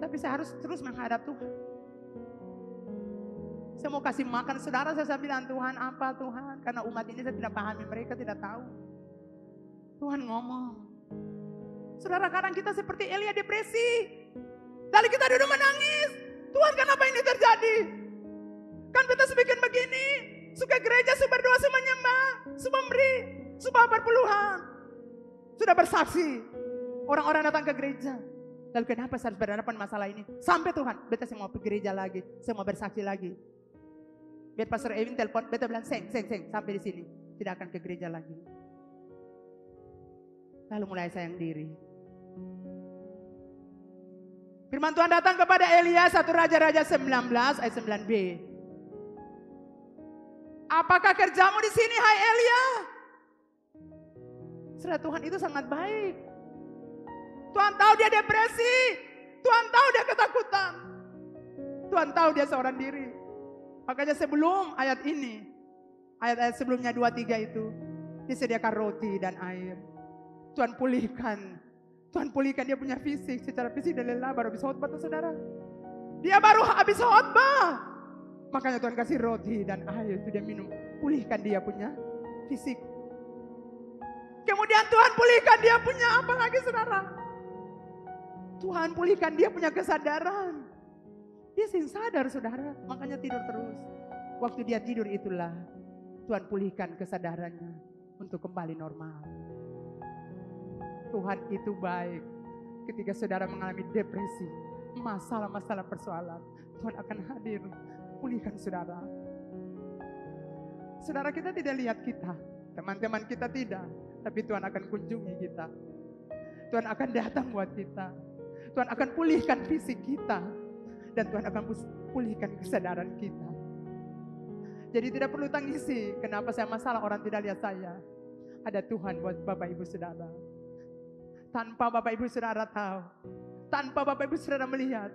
Tapi saya harus terus menghadap Tuhan. Saya mau kasih makan saudara, saya bilang Tuhan apa Tuhan? Karena umat ini saya tidak pahami, mereka tidak tahu. Tuhan ngomong. Saudara kadang kita seperti Elia depresi. Lalu kita duduk menangis. Tuhan kenapa ini terjadi? Kan kita sebikin begini. Suka gereja, suka berdoa, suka menyembah, suka memberi, suka berpuluhan. Sudah bersaksi. Orang-orang datang ke gereja. Lalu kenapa saya harus berhadapan masalah ini? Sampai Tuhan, beta saya mau ke gereja lagi. Saya mau bersaksi lagi. Biar Pastor Ewin telepon, beta bilang, seng, seng, seng, sampai di sini. Tidak akan ke gereja lagi. Lalu mulai sayang diri. Firman Tuhan datang kepada Elia, satu Raja-Raja 19 ayat 9b. Apakah kerjamu di sini, hai Elia? Setelah Tuhan itu sangat baik. Tuhan tahu dia depresi. Tuhan tahu dia ketakutan. Tuhan tahu dia seorang diri. Makanya sebelum ayat ini, ayat-ayat sebelumnya 23 itu, disediakan roti dan air. Tuhan pulihkan. Tuhan pulihkan dia punya fisik. Secara fisik dan lelah baru bisa khotbah tuh saudara. Dia baru habis khotbah. Makanya Tuhan kasih roti dan air itu dia minum. Pulihkan dia punya fisik. Kemudian Tuhan pulihkan dia punya apa lagi saudara? Tuhan pulihkan dia punya kesadaran. Dia sing sadar saudara, makanya tidur terus. Waktu dia tidur itulah Tuhan pulihkan kesadarannya untuk kembali normal. Tuhan itu baik. Ketika saudara mengalami depresi, masalah-masalah persoalan, Tuhan akan hadir pulihkan saudara. Saudara kita tidak lihat kita, teman-teman kita tidak, tapi Tuhan akan kunjungi kita. Tuhan akan datang buat kita. Tuhan akan pulihkan fisik kita. Dan Tuhan akan pulihkan kesadaran kita. Jadi tidak perlu tangisi, kenapa saya masalah orang tidak lihat saya. Ada Tuhan buat Bapak Ibu Saudara. Tanpa Bapak Ibu Saudara tahu, tanpa Bapak Ibu Saudara melihat,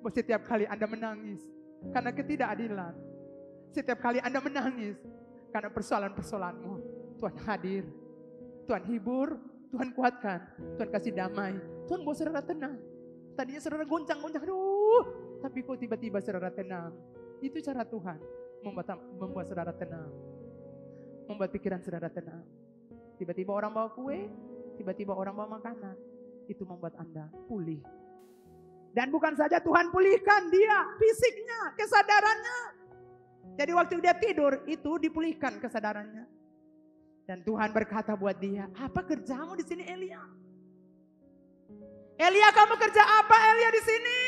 bahwa setiap kali Anda menangis, karena ketidakadilan. Setiap kali Anda menangis karena persoalan-persoalanmu, Tuhan hadir. Tuhan hibur, Tuhan kuatkan, Tuhan kasih damai, Tuhan buat saudara tenang. Tadinya saudara goncang-goncang, aduh, tapi kok tiba-tiba saudara tenang. Itu cara Tuhan membuat, membuat saudara tenang. Membuat pikiran saudara tenang. Tiba-tiba orang bawa kue, tiba-tiba orang bawa makanan. Itu membuat Anda pulih dan bukan saja Tuhan pulihkan dia fisiknya, kesadarannya. Jadi waktu dia tidur itu dipulihkan kesadarannya. Dan Tuhan berkata buat dia, apa kerjamu di sini Elia? Elia kamu kerja apa Elia di sini?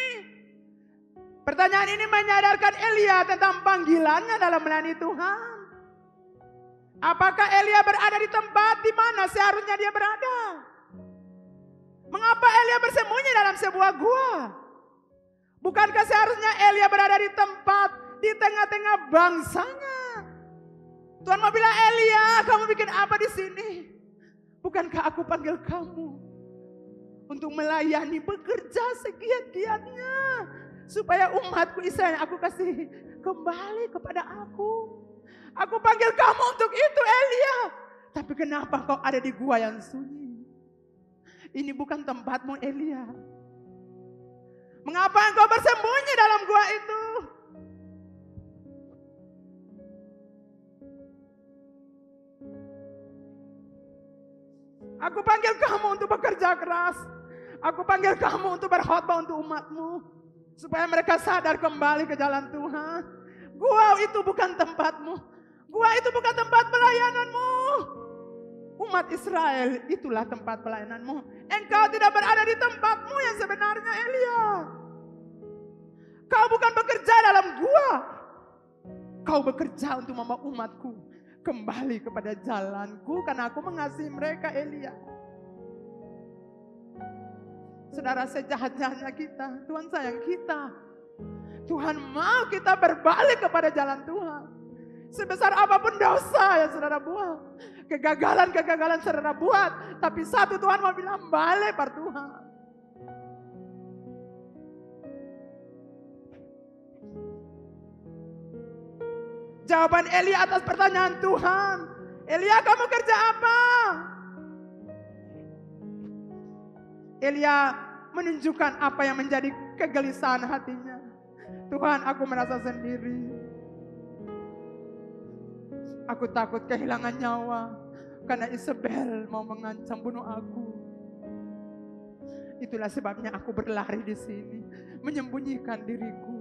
Pertanyaan ini menyadarkan Elia tentang panggilannya dalam melayani Tuhan. Apakah Elia berada di tempat di mana seharusnya dia berada? Mengapa Elia bersembunyi dalam sebuah gua? Bukankah seharusnya Elia berada di tempat di tengah-tengah bangsanya? Tuhan mau bilang Elia, kamu bikin apa di sini? Bukankah aku panggil kamu untuk melayani bekerja segiat-giatnya supaya umatku Israel aku kasih kembali kepada aku. Aku panggil kamu untuk itu Elia. Tapi kenapa kau ada di gua yang sunyi? Ini bukan tempatmu Elia. Mengapa engkau bersembunyi dalam gua itu? Aku panggil kamu untuk bekerja keras. Aku panggil kamu untuk berkhotbah untuk umatmu. Supaya mereka sadar kembali ke jalan Tuhan. Gua itu bukan tempatmu. Gua itu bukan tempat pelayananmu. Umat Israel itulah tempat pelayananmu. Engkau tidak berada di tempatmu yang sebenarnya Elia. Kau bukan bekerja dalam gua. Kau bekerja untuk membawa umatku kembali kepada jalanku karena aku mengasihi mereka Elia. Saudara sejahat-jahatnya kita, Tuhan sayang kita. Tuhan mau kita berbalik kepada jalan Tuhan. Sebesar apa pun dosa yang saudara buat. Kegagalan-kegagalan saudara buat. Tapi satu Tuhan mau bilang balik par Tuhan. Jawaban Elia atas pertanyaan Tuhan. Elia kamu kerja apa? Elia menunjukkan apa yang menjadi kegelisahan hatinya. Tuhan aku merasa sendiri. Aku takut kehilangan nyawa karena Isabel mau mengancam bunuh aku. Itulah sebabnya aku berlari di sini, menyembunyikan diriku.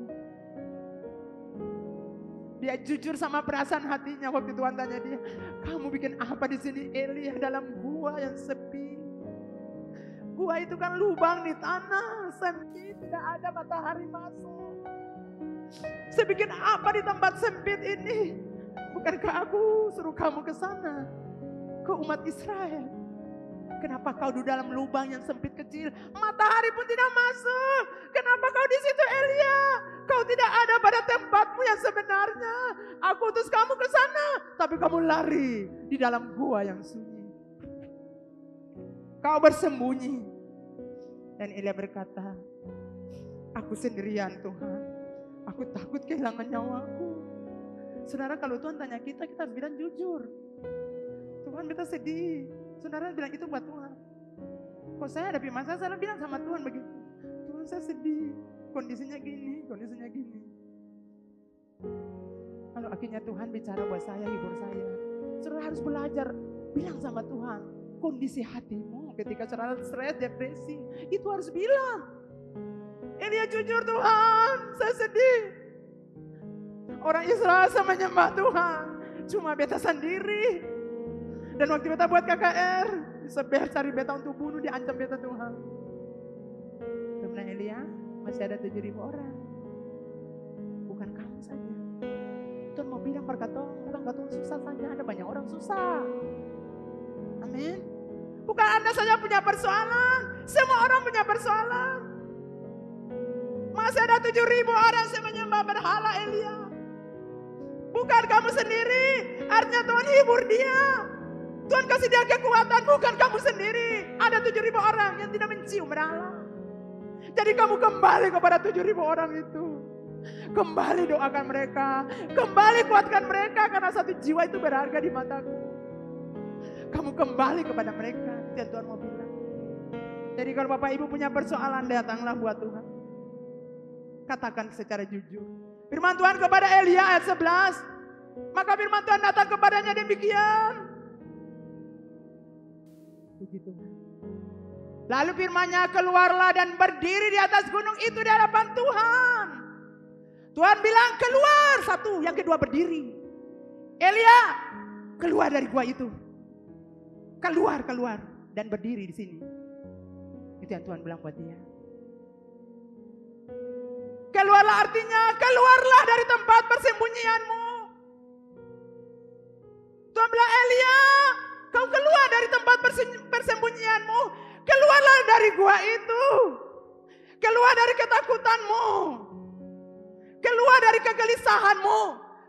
Dia jujur sama perasaan hatinya waktu Tuhan tanya dia, kamu bikin apa di sini Elia dalam gua yang sepi. Gua itu kan lubang di tanah, sempit, tidak ada matahari masuk. Saya bikin apa di tempat sempit ini? Bukankah aku suruh kamu ke sana? Ke umat Israel. Kenapa kau di dalam lubang yang sempit kecil? Matahari pun tidak masuk. Kenapa kau di situ Elia? Kau tidak ada pada tempatmu yang sebenarnya. Aku utus kamu ke sana, tapi kamu lari di dalam gua yang sunyi. Kau bersembunyi. Dan Elia berkata, aku sendirian Tuhan. Aku takut kehilangan nyawaku. Saudara kalau Tuhan tanya kita, kita harus bilang jujur. Tuhan kita sedih. Saudara bilang itu buat Tuhan. Kok saya hadapi masalah, saya bilang sama Tuhan begitu. Tuhan saya sedih, kondisinya gini, kondisinya gini. Kalau akhirnya Tuhan bicara buat saya, hibur saya. Saudara harus belajar bilang sama Tuhan. Kondisi hatimu ketika saudara stres, depresi. Itu harus bilang. Elia jujur Tuhan, saya sedih. Orang Israel sama menyembah Tuhan. Cuma beta sendiri. Dan waktu beta buat KKR, Isabel cari beta untuk bunuh, diancam beta Tuhan. Masih ada tujuh ribu orang. Bukan kamu saja. Tuhan mau bilang perkataan, bukan kata susah saja, ada banyak orang susah. Amin. Bukan Anda saja punya persoalan, semua orang punya persoalan. Masih ada tujuh ribu orang yang menyembah berhala Elia. Bukan kamu sendiri, artinya Tuhan hibur dia. Tuhan kasih dia kekuatan, bukan kamu sendiri. Ada tujuh ribu orang yang tidak mencium berhala. Jadi kamu kembali kepada tujuh ribu orang itu. Kembali doakan mereka. Kembali kuatkan mereka karena satu jiwa itu berharga di mataku. Kamu kembali kepada mereka. Dan Tuhan mau bilang. Jadi kalau Bapak Ibu punya persoalan, datanglah buat Tuhan. Katakan secara jujur. Firman Tuhan kepada Elia ayat 11. Maka firman Tuhan datang kepadanya demikian. Tuhan. Lalu firmannya keluarlah dan berdiri di atas gunung itu di hadapan Tuhan. Tuhan bilang keluar satu, yang kedua berdiri. Elia keluar dari gua itu. Keluar, keluar dan berdiri di sini. Itu yang Tuhan bilang buat dia. Keluarlah artinya keluarlah dari tempat persembunyianmu. Tuhan bilang Elia, kau keluar dari tempat persembunyianmu. Keluarlah dari gua itu. Keluar dari ketakutanmu. Keluar dari kegelisahanmu.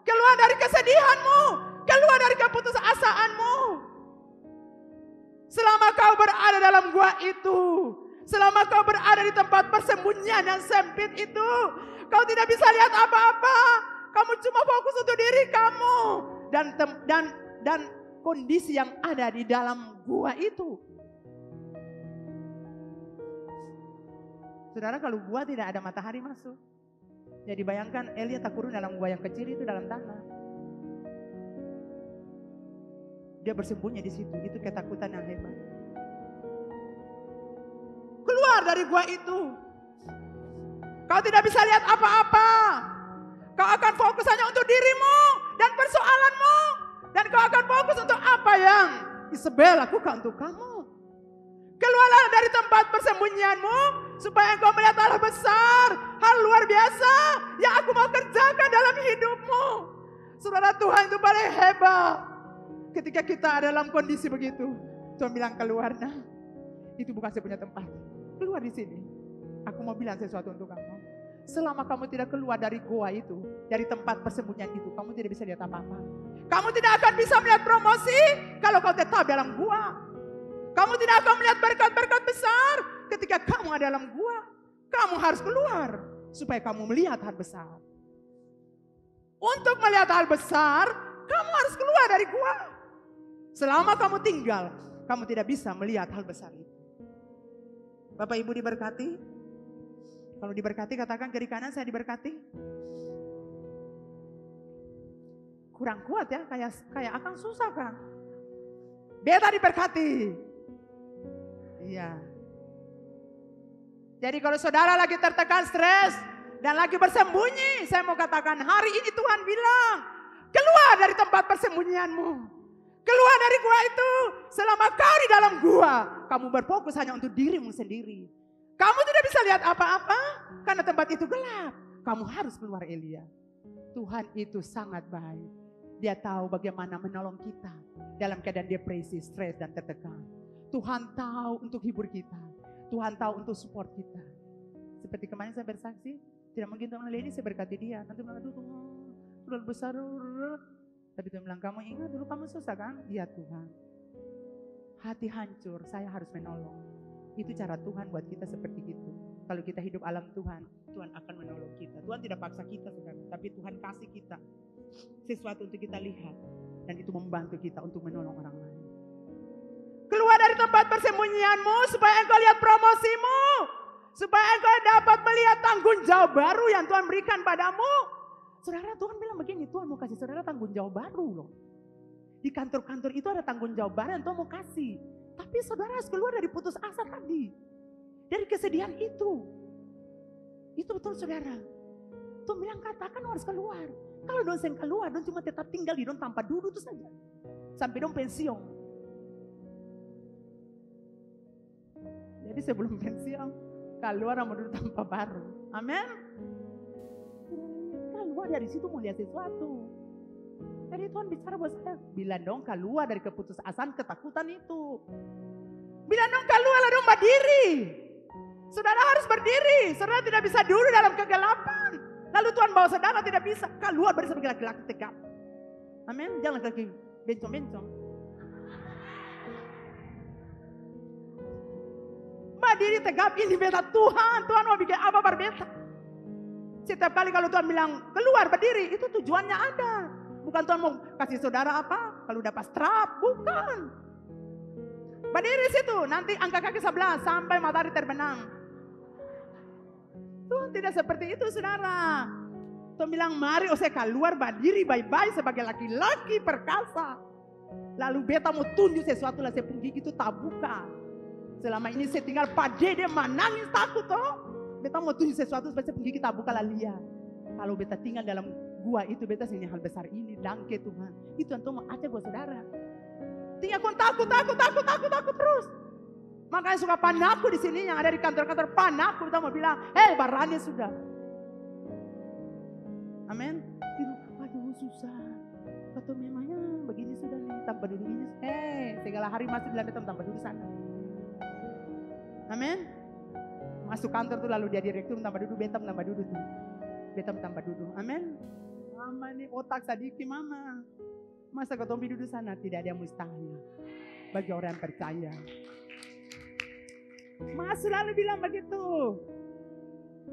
Keluar dari kesedihanmu. Keluar dari keputusasaanmu. Selama kau berada dalam gua itu. Selama kau berada di tempat persembunyian yang sempit itu. Kau tidak bisa lihat apa-apa. Kamu cuma fokus untuk diri kamu. Dan dan dan kondisi yang ada di dalam gua itu. Saudara kalau gua tidak ada matahari masuk. Jadi bayangkan Elia kurun dalam gua yang kecil itu dalam tanah. Dia bersembunyi di situ, itu ketakutan yang hebat. Keluar dari gua itu. Kau tidak bisa lihat apa-apa. Kau akan fokus hanya untuk dirimu dan persoalanmu. Dan kau akan fokus untuk apa yang Isabel lakukan untuk kamu. Keluarlah dari tempat persembunyianmu supaya engkau melihat hal besar, hal luar biasa yang aku mau kerjakan dalam hidupmu. Saudara Tuhan itu paling hebat. Ketika kita dalam kondisi begitu, Tuhan bilang keluar nah. Itu bukan saya punya tempat. Keluar di sini. Aku mau bilang sesuatu untuk kamu. Selama kamu tidak keluar dari goa itu, dari tempat persembunyian itu, kamu tidak bisa lihat apa-apa. Kamu tidak akan bisa melihat promosi kalau kau tetap dalam gua. Kamu tidak akan melihat berkat-berkat besar ketika kamu ada dalam gua. Kamu harus keluar supaya kamu melihat hal besar. Untuk melihat hal besar, kamu harus keluar dari gua. Selama kamu tinggal, kamu tidak bisa melihat hal besar itu. Bapak Ibu diberkati? Kalau diberkati katakan kiri kanan saya diberkati. Kurang kuat ya, kayak kayak akan susah kan. Beta diberkati. Iya. Jadi kalau saudara lagi tertekan stres dan lagi bersembunyi, saya mau katakan hari ini Tuhan bilang, keluar dari tempat persembunyianmu. Keluar dari gua itu. Selama kau di dalam gua, kamu berfokus hanya untuk dirimu sendiri. Kamu tidak bisa lihat apa-apa karena tempat itu gelap. Kamu harus keluar Elia. Tuhan itu sangat baik. Dia tahu bagaimana menolong kita dalam keadaan depresi, stres, dan tertekan. Tuhan tahu untuk hibur kita. Tuhan tahu untuk support kita. Seperti kemarin saya bersaksi, tidak mungkin Tuhan ini saya berkati dia. Nanti bilang, aduh Tuhan, sudah besar. Tapi Tuhan bilang, kamu ingat dulu kamu susah kan? Iya Tuhan. Hati hancur, saya harus menolong. Itu cara Tuhan buat kita seperti itu. Kalau kita hidup alam Tuhan, Tuhan akan menolong kita. Tuhan tidak paksa kita saudara, tapi Tuhan kasih kita sesuatu untuk kita lihat. Dan itu membantu kita untuk menolong orang lain. Tempat persembunyianmu supaya engkau lihat promosimu. Supaya engkau dapat melihat tanggung jawab baru yang Tuhan berikan padamu. Saudara Tuhan bilang begini, Tuhan mau kasih saudara tanggung jawab baru loh. Di kantor-kantor itu ada tanggung jawab baru yang Tuhan mau kasih. Tapi saudara harus keluar dari putus asa tadi. Dari kesedihan itu. Itu betul saudara. Tuhan bilang katakan harus keluar. Kalau dosen keluar, don cuma tetap tinggal di don tanpa duduk itu saja. Sampai don pensiun. Jadi sebelum pensiun, keluar duduk tanpa baru. Amin. Keluar dari situ mau lihat sesuatu. Jadi Tuhan bicara buat saya, bilang dong keluar dari keputusasaan ketakutan itu. Bilang dong keluar dong berdiri. Saudara harus berdiri, saudara tidak bisa duduk dalam kegelapan. Lalu Tuhan bawa saudara tidak bisa keluar dari sebagai laki-laki tegap. Amin, jangan laki bencong-bencong. Berdiri tegap ini beta Tuhan, Tuhan mau bikin apa berbeda. Setiap kali kalau Tuhan bilang keluar berdiri, itu tujuannya ada. Bukan Tuhan mau kasih saudara apa? Kalau dapat strap, bukan. Berdiri situ, nanti angka kaki sebelah sampai matahari terbenam. Tuhan tidak seperti itu saudara. Tuhan bilang mari oh saya keluar berdiri baik-baik sebagai laki-laki perkasa. Lalu beta mau tunjuk sesuatu lah saya gigi itu tak buka. Selama ini saya tinggal pade dia menangis takut toh. Beta mau tunjuk sesuatu supaya gigi tak buka lah lihat. Kalau beta tinggal dalam gua itu beta sini hal besar ini dangke Tuhan. Itu yang mau aja buat saudara. Tinggal kau takut, takut, takut, takut, takut terus. Makanya suka panaku di sini yang ada di kantor-kantor panaku kita mau bilang, hei barangnya sudah. Amin. Aduh susah. Kata memangnya begini sudah nih tanpa duduk ini. Eh segala hari masih bilang tanpa duduk sana. Amin. Masuk kantor tuh lalu dia direktur tanpa duduk, betam tanpa duduk tuh. Betam tanpa duduk. Amin. Mama nih otak sadiki mama. Masa kau duduk sana tidak ada mustahil. Bagi orang yang percaya. Mas selalu bilang begitu.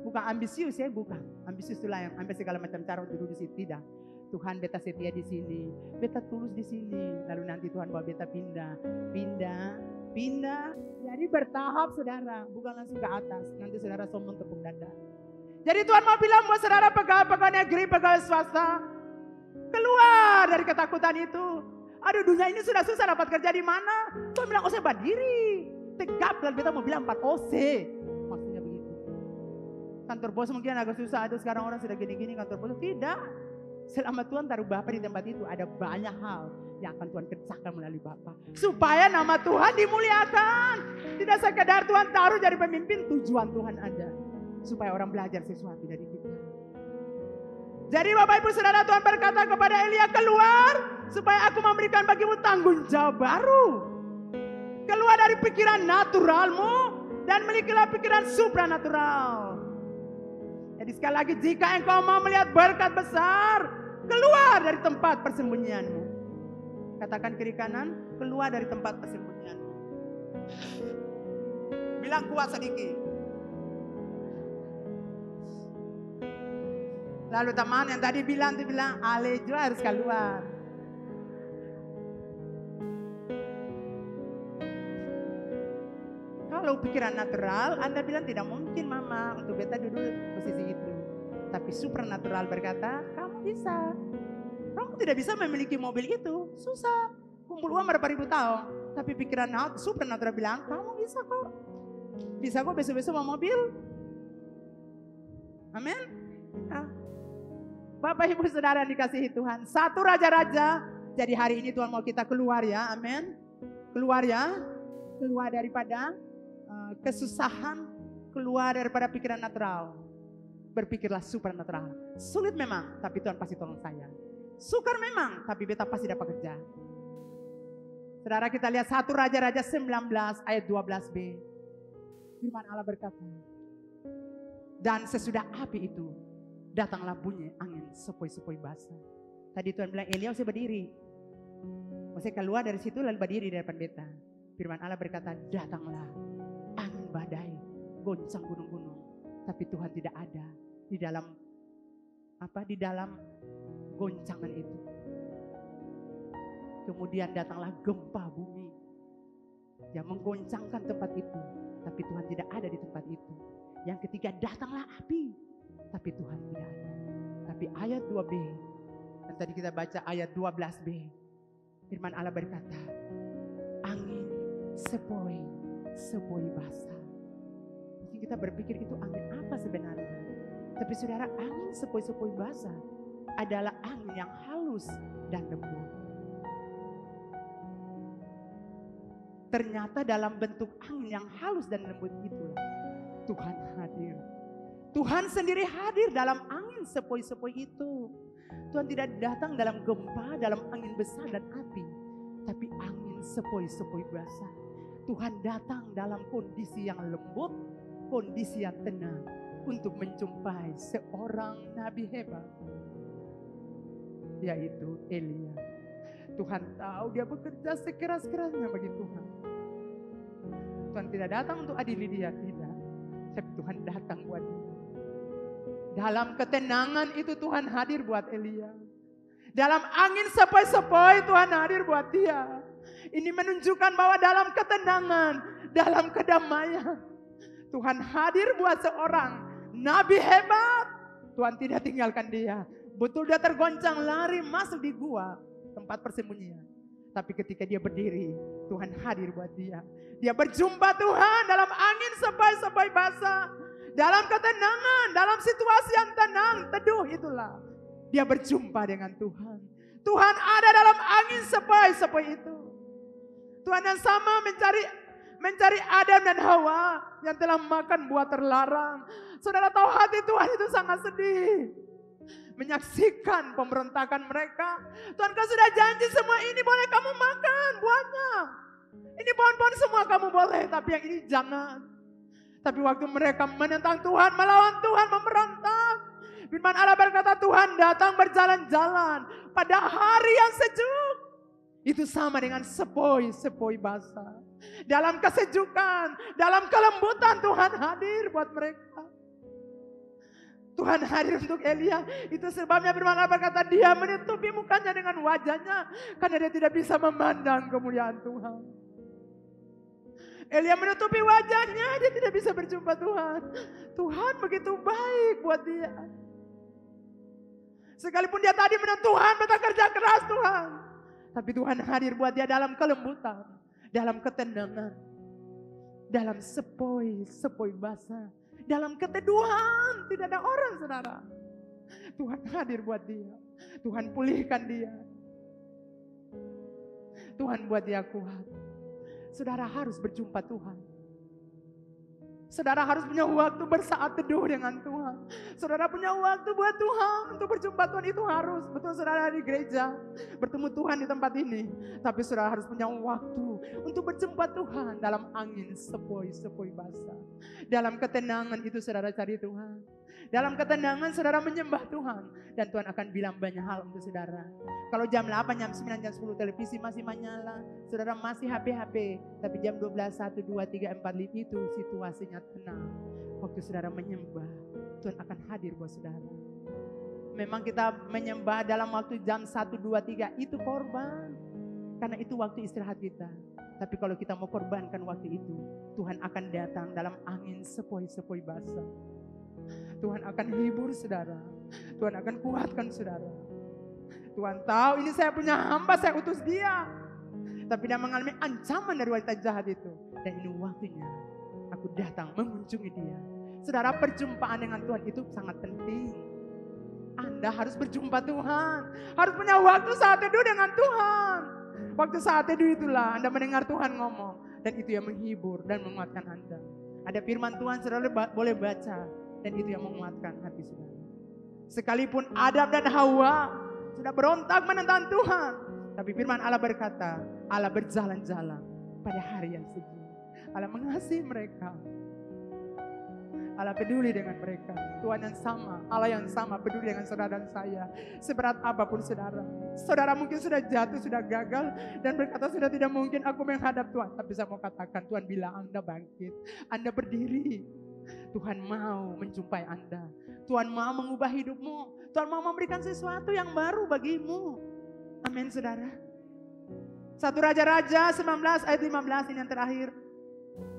Bukan ambisius ya, bukan. Ambisius itulah yang ambil segala macam cara untuk duduk di situ. Tidak. Tuhan beta setia di sini, beta tulus di sini. Lalu nanti Tuhan bawa beta pindah, pindah, pindah. Jadi bertahap saudara, bukan langsung ke atas. Nanti saudara sombong tepuk dada. Jadi Tuhan mau bilang buat saudara pegawai-pegawai negeri, pegawai swasta. Keluar dari ketakutan itu. Aduh dunia ini sudah susah dapat kerja di mana. Tuhan bilang, oh saya berdiri tegap dan kita mau bilang 4 OC. Maksudnya begitu. Kantor bos mungkin agak susah, ada sekarang orang sudah gini-gini kantor bos. Tidak. Selama Tuhan taruh Bapak di tempat itu ada banyak hal yang akan Tuhan kerjakan melalui Bapak. Supaya nama Tuhan dimuliakan. Tidak sekedar Tuhan taruh jadi pemimpin, tujuan Tuhan ada. Supaya orang belajar sesuatu dari kita. Jadi Bapak Ibu Saudara Tuhan berkata kepada Elia keluar supaya aku memberikan bagimu tanggung jawab baru. Keluar dari pikiran naturalmu dan milikilah pikiran supranatural. Jadi sekali lagi jika engkau mau melihat berkat besar, keluar dari tempat persembunyianmu. Katakan kiri kanan, keluar dari tempat persembunyianmu. Bilang kuat sedikit. Lalu teman yang tadi bilang, dia bilang, Ale juga harus keluar. Kalau pikiran natural, Anda bilang tidak mungkin mama untuk beta duduk posisi itu. Tapi supernatural berkata, kamu bisa. Tidak bisa memiliki mobil itu, susah. Kumpul uang berapa ribu tahun. Tapi pikiran supernatural bilang, kamu bisa kok. Bisa kok besok-besok mau mobil. Amin. Nah. Bapak Ibu Saudara yang dikasihi Tuhan. Satu raja-raja. Jadi hari ini Tuhan mau kita keluar ya. Amin. Keluar ya. Keluar daripada uh, kesusahan. Keluar daripada pikiran natural. Berpikirlah supernatural. Sulit memang. Tapi Tuhan pasti tolong saya. Sukar memang. Tapi beta pasti dapat kerja. Saudara kita lihat satu Raja-Raja 19 ayat 12b. Firman Allah berkata. Dan sesudah api itu datanglah bunyi angin sepoi-sepoi basah. Tadi Tuhan bilang Elia usah berdiri. Usah keluar dari situ lalu berdiri di depan beta. Firman Allah berkata datanglah angin badai goncang gunung-gunung. Tapi Tuhan tidak ada di dalam apa di dalam goncangan itu. Kemudian datanglah gempa bumi yang menggoncangkan tempat itu. Tapi Tuhan tidak ada di tempat itu. Yang ketiga datanglah api tapi Tuhan tidak ada. Tapi ayat 2b, dan tadi kita baca ayat 12b, firman Allah berkata, angin sepoi, sepoi basah. Mungkin kita berpikir itu angin apa sebenarnya. Tapi saudara angin sepoi-sepoi basah adalah angin yang halus dan lembut. Ternyata dalam bentuk angin yang halus dan lembut itu Tuhan hadir Tuhan sendiri hadir dalam angin sepoi-sepoi itu. Tuhan tidak datang dalam gempa, dalam angin besar dan api. Tapi angin sepoi-sepoi basah. Tuhan datang dalam kondisi yang lembut, kondisi yang tenang. Untuk menjumpai seorang nabi hebat. Yaitu Elia. Tuhan tahu dia bekerja sekeras-kerasnya bagi Tuhan. Tuhan tidak datang untuk adili dia, tidak. Tapi Tuhan datang buat dia. Dalam ketenangan itu Tuhan hadir buat Elia. Dalam angin sepoi-sepoi Tuhan hadir buat dia. Ini menunjukkan bahwa dalam ketenangan, dalam kedamaian, Tuhan hadir buat seorang nabi hebat. Tuhan tidak tinggalkan dia. Betul dia tergoncang lari masuk di gua, tempat persembunyian. Tapi ketika dia berdiri, Tuhan hadir buat dia. Dia berjumpa Tuhan dalam angin sepoi-sepoi basah. Dalam ketenangan, dalam situasi yang tenang, teduh itulah. Dia berjumpa dengan Tuhan. Tuhan ada dalam angin sepoi-sepoi itu. Tuhan yang sama mencari mencari Adam dan Hawa yang telah makan buah terlarang. Saudara tahu hati Tuhan itu sangat sedih. Menyaksikan pemberontakan mereka. Tuhan kau sudah janji semua ini boleh kamu makan buahnya. Ini pohon-pohon semua kamu boleh, tapi yang ini jangan. Tapi waktu mereka menentang Tuhan, melawan Tuhan, memberontak. Firman Allah berkata Tuhan datang berjalan-jalan pada hari yang sejuk. Itu sama dengan sepoi-sepoi basah. Dalam kesejukan, dalam kelembutan Tuhan hadir buat mereka. Tuhan hadir untuk Elia. Itu sebabnya firman Allah berkata dia menutupi mukanya dengan wajahnya. Karena dia tidak bisa memandang kemuliaan Tuhan. Elia menutupi wajahnya, dia tidak bisa berjumpa Tuhan. Tuhan begitu baik buat dia. Sekalipun dia tadi menang Tuhan, betul kerja keras Tuhan. Tapi Tuhan hadir buat dia dalam kelembutan, dalam ketenangan, dalam sepoi, sepoi basah, dalam keteduhan, tidak ada orang saudara. Tuhan hadir buat dia. Tuhan pulihkan dia. Tuhan buat dia kuat. Saudara harus berjumpa Tuhan. Saudara harus punya waktu bersaat teduh dengan Tuhan. Saudara punya waktu buat Tuhan. Untuk berjumpa Tuhan itu harus. Betul saudara di gereja. Bertemu Tuhan di tempat ini. Tapi saudara harus punya waktu. Untuk berjumpa Tuhan. Dalam angin sepoi-sepoi basah. Dalam ketenangan itu saudara cari Tuhan. Dalam ketenangan saudara menyembah Tuhan. Dan Tuhan akan bilang banyak hal untuk saudara. Kalau jam 8, jam 9, jam 10 televisi masih menyala. Saudara masih HP-HP. Tapi jam 12, 1, 2, 3, 4, 5 itu situasinya tenang. Waktu saudara menyembah. Tuhan akan hadir buat saudara. Memang kita menyembah dalam waktu jam 1, 2, 3 itu korban. Karena itu waktu istirahat kita. Tapi kalau kita mau korbankan waktu itu, Tuhan akan datang dalam angin sepoi-sepoi basah. Tuhan akan hibur saudara. Tuhan akan kuatkan saudara. Tuhan tahu ini saya punya hamba, saya utus dia. Tapi dia mengalami ancaman dari wanita jahat itu. Dan ini waktunya aku datang mengunjungi dia. Saudara perjumpaan dengan Tuhan itu sangat penting. Anda harus berjumpa Tuhan. Harus punya waktu saat teduh dengan Tuhan. Waktu saat teduh itulah Anda mendengar Tuhan ngomong. Dan itu yang menghibur dan menguatkan Anda. Ada firman Tuhan saudara boleh baca dan itu yang menguatkan hati saudara. Sekalipun Adam dan Hawa sudah berontak menentang Tuhan. Tapi firman Allah berkata, Allah berjalan-jalan pada hari yang sejuk. Allah mengasihi mereka. Allah peduli dengan mereka. Tuhan yang sama, Allah yang sama peduli dengan saudara dan saya. Seberat apa pun saudara. Saudara mungkin sudah jatuh, sudah gagal. Dan berkata sudah tidak mungkin aku menghadap Tuhan. Tapi saya mau katakan Tuhan bilang Anda bangkit. Anda berdiri. Tuhan mau menjumpai Anda. Tuhan mau mengubah hidupmu. Tuhan mau memberikan sesuatu yang baru bagimu. Amin saudara. Satu Raja-Raja 19 ayat 15 ini yang terakhir.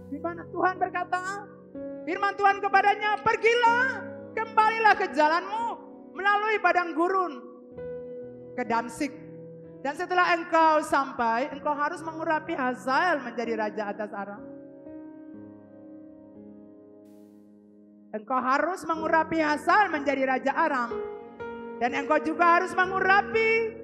Di mana Tuhan berkata, firman Tuhan kepadanya, pergilah, kembalilah ke jalanmu melalui padang gurun ke Damsik. Dan setelah engkau sampai, engkau harus mengurapi Hazael menjadi raja atas Aram. Engkau harus mengurapi Hasan menjadi Raja Aram. Dan engkau juga harus mengurapi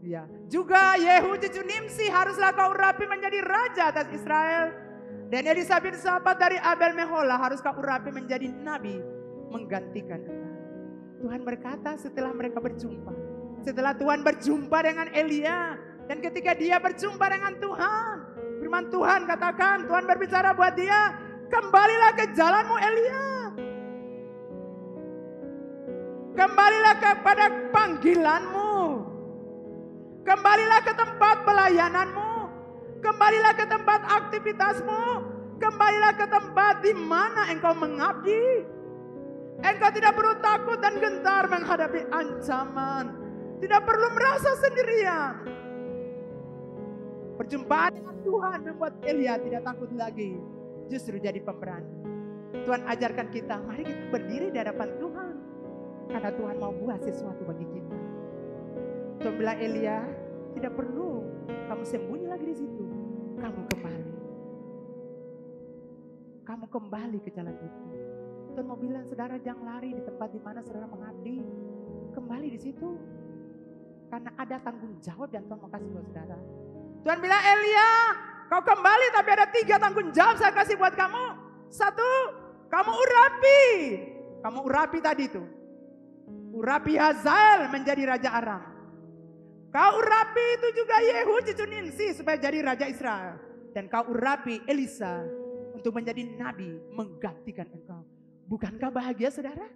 Ya, juga Yehu cucu Nimsi haruslah kau urapi menjadi raja atas Israel. Dan Elisabeth sahabat dari Abel Mehola harus kau urapi menjadi nabi menggantikan engkau. Tuhan berkata setelah mereka berjumpa. Setelah Tuhan berjumpa dengan Elia. Dan ketika dia berjumpa dengan Tuhan. Firman Tuhan katakan, Tuhan berbicara buat dia. Kembalilah ke jalanmu Elia. Kembalilah kepada panggilanmu. Kembalilah ke tempat pelayananmu. Kembalilah ke tempat aktivitasmu. Kembalilah ke tempat di mana engkau mengabdi. Engkau tidak perlu takut dan gentar menghadapi ancaman. Tidak perlu merasa sendirian. Perjumpaan dengan Tuhan membuat Elia tidak takut lagi justru jadi pemberani. Tuhan ajarkan kita, mari kita berdiri di hadapan Tuhan. Karena Tuhan mau buat sesuatu bagi kita. Tuhan bilang Elia, tidak perlu kamu sembunyi Kamu kembali ke jalan itu. Tuhan mau bilang, saudara jangan lari di tempat di mana saudara mengabdi. Kembali di situ. Karena ada tanggung jawab dan Tuhan mau kasih buat saudara. Tuhan bilang, Elia, Kau kembali tapi ada tiga tanggung jawab saya kasih buat kamu. Satu, kamu urapi. Kamu urapi tadi itu. Urapi Hazael menjadi Raja Aram. Kau urapi itu juga Yehu cucu Ninsi supaya jadi Raja Israel. Dan kau urapi Elisa untuk menjadi Nabi menggantikan engkau. Bukankah bahagia saudara?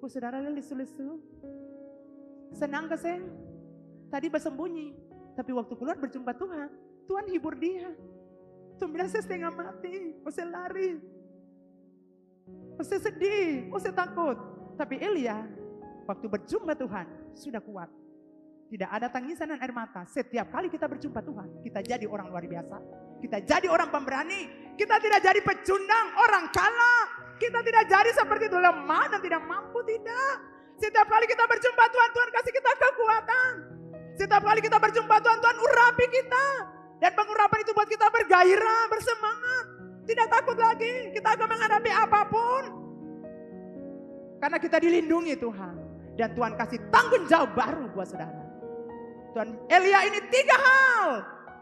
Kok saudara lesu-lesu? Senang ke saya? Tadi bersembunyi. Tapi waktu keluar berjumpa Tuhan, Tuhan hibur dia. Tuhan bilang saya setengah mati, oh saya lari. Oh saya sedih, oh saya takut. Tapi Elia, waktu berjumpa Tuhan, sudah kuat. Tidak ada tangisan dan air mata. Setiap kali kita berjumpa Tuhan, kita jadi orang luar biasa. Kita jadi orang pemberani. Kita tidak jadi pecundang, orang kalah. Kita tidak jadi seperti itu lemah dan tidak mampu, tidak. Setiap kali kita berjumpa Tuhan, Tuhan kasih kita kekuatan. Setiap kali kita berjumpa Tuhan, Tuhan urapi kita. Dan pengurapan itu buat kita bergairah, bersemangat. Tidak takut lagi, kita akan menghadapi apa pun. Karena kita dilindungi Tuhan. Dan Tuhan kasih tanggung jawab baru buat saudara. Tuhan Elia ini tiga hal.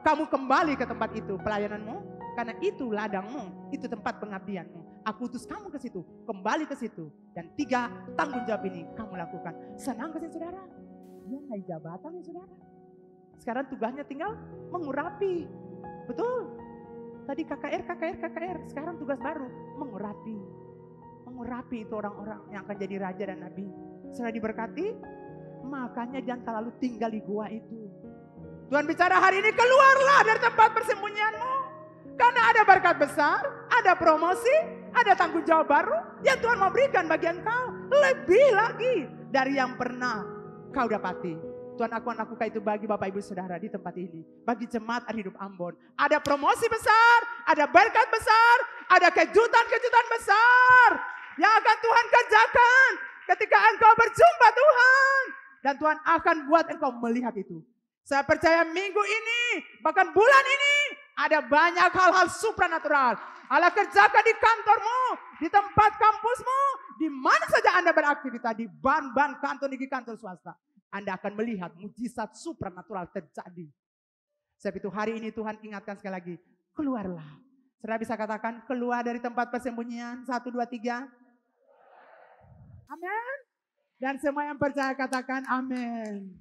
Kamu kembali ke tempat itu, pelayananmu. Karena itu ladangmu, itu tempat pengabdianmu. Aku utus kamu ke situ, kembali ke situ. Dan tiga, tanggung jawab ini kamu lakukan. Senang kasih saudara? Dia naik jabatan ya saudara. Sekarang tugasnya tinggal mengurapi. Betul. Tadi KKR, KKR, KKR. Sekarang tugas baru, mengurapi. Mengurapi itu orang-orang yang akan jadi raja dan nabi. Setelah diberkati, makanya jangan terlalu tinggal di gua itu. Tuhan bicara hari ini, keluarlah dari tempat persembunyianmu. Karena ada berkat besar, ada promosi, ada tanggung jawab baru yang Tuhan mau berikan bagi engkau. Lebih lagi dari yang pernah kau dapati. Tuhan aku lakukan itu bagi Bapak Ibu Saudara di tempat ini. Bagi jemaat hidup Ambon. Ada promosi besar, ada berkat besar, ada kejutan-kejutan besar. Yang akan Tuhan kerjakan ketika engkau berjumpa Tuhan. Dan Tuhan akan buat engkau melihat itu. Saya percaya minggu ini, bahkan bulan ini, ada banyak hal-hal supranatural. Allah kerjakan di kantormu, di tempat kampusmu, di mana saja Anda beraktivitas, di ban-ban kantor, di kantor swasta. Anda akan melihat mujizat supranatural terjadi. Sebab itu hari ini Tuhan ingatkan sekali lagi, keluarlah. Saudara bisa katakan, keluar dari tempat persembunyian. Satu, dua, tiga. Amin. Dan semua yang percaya katakan amin.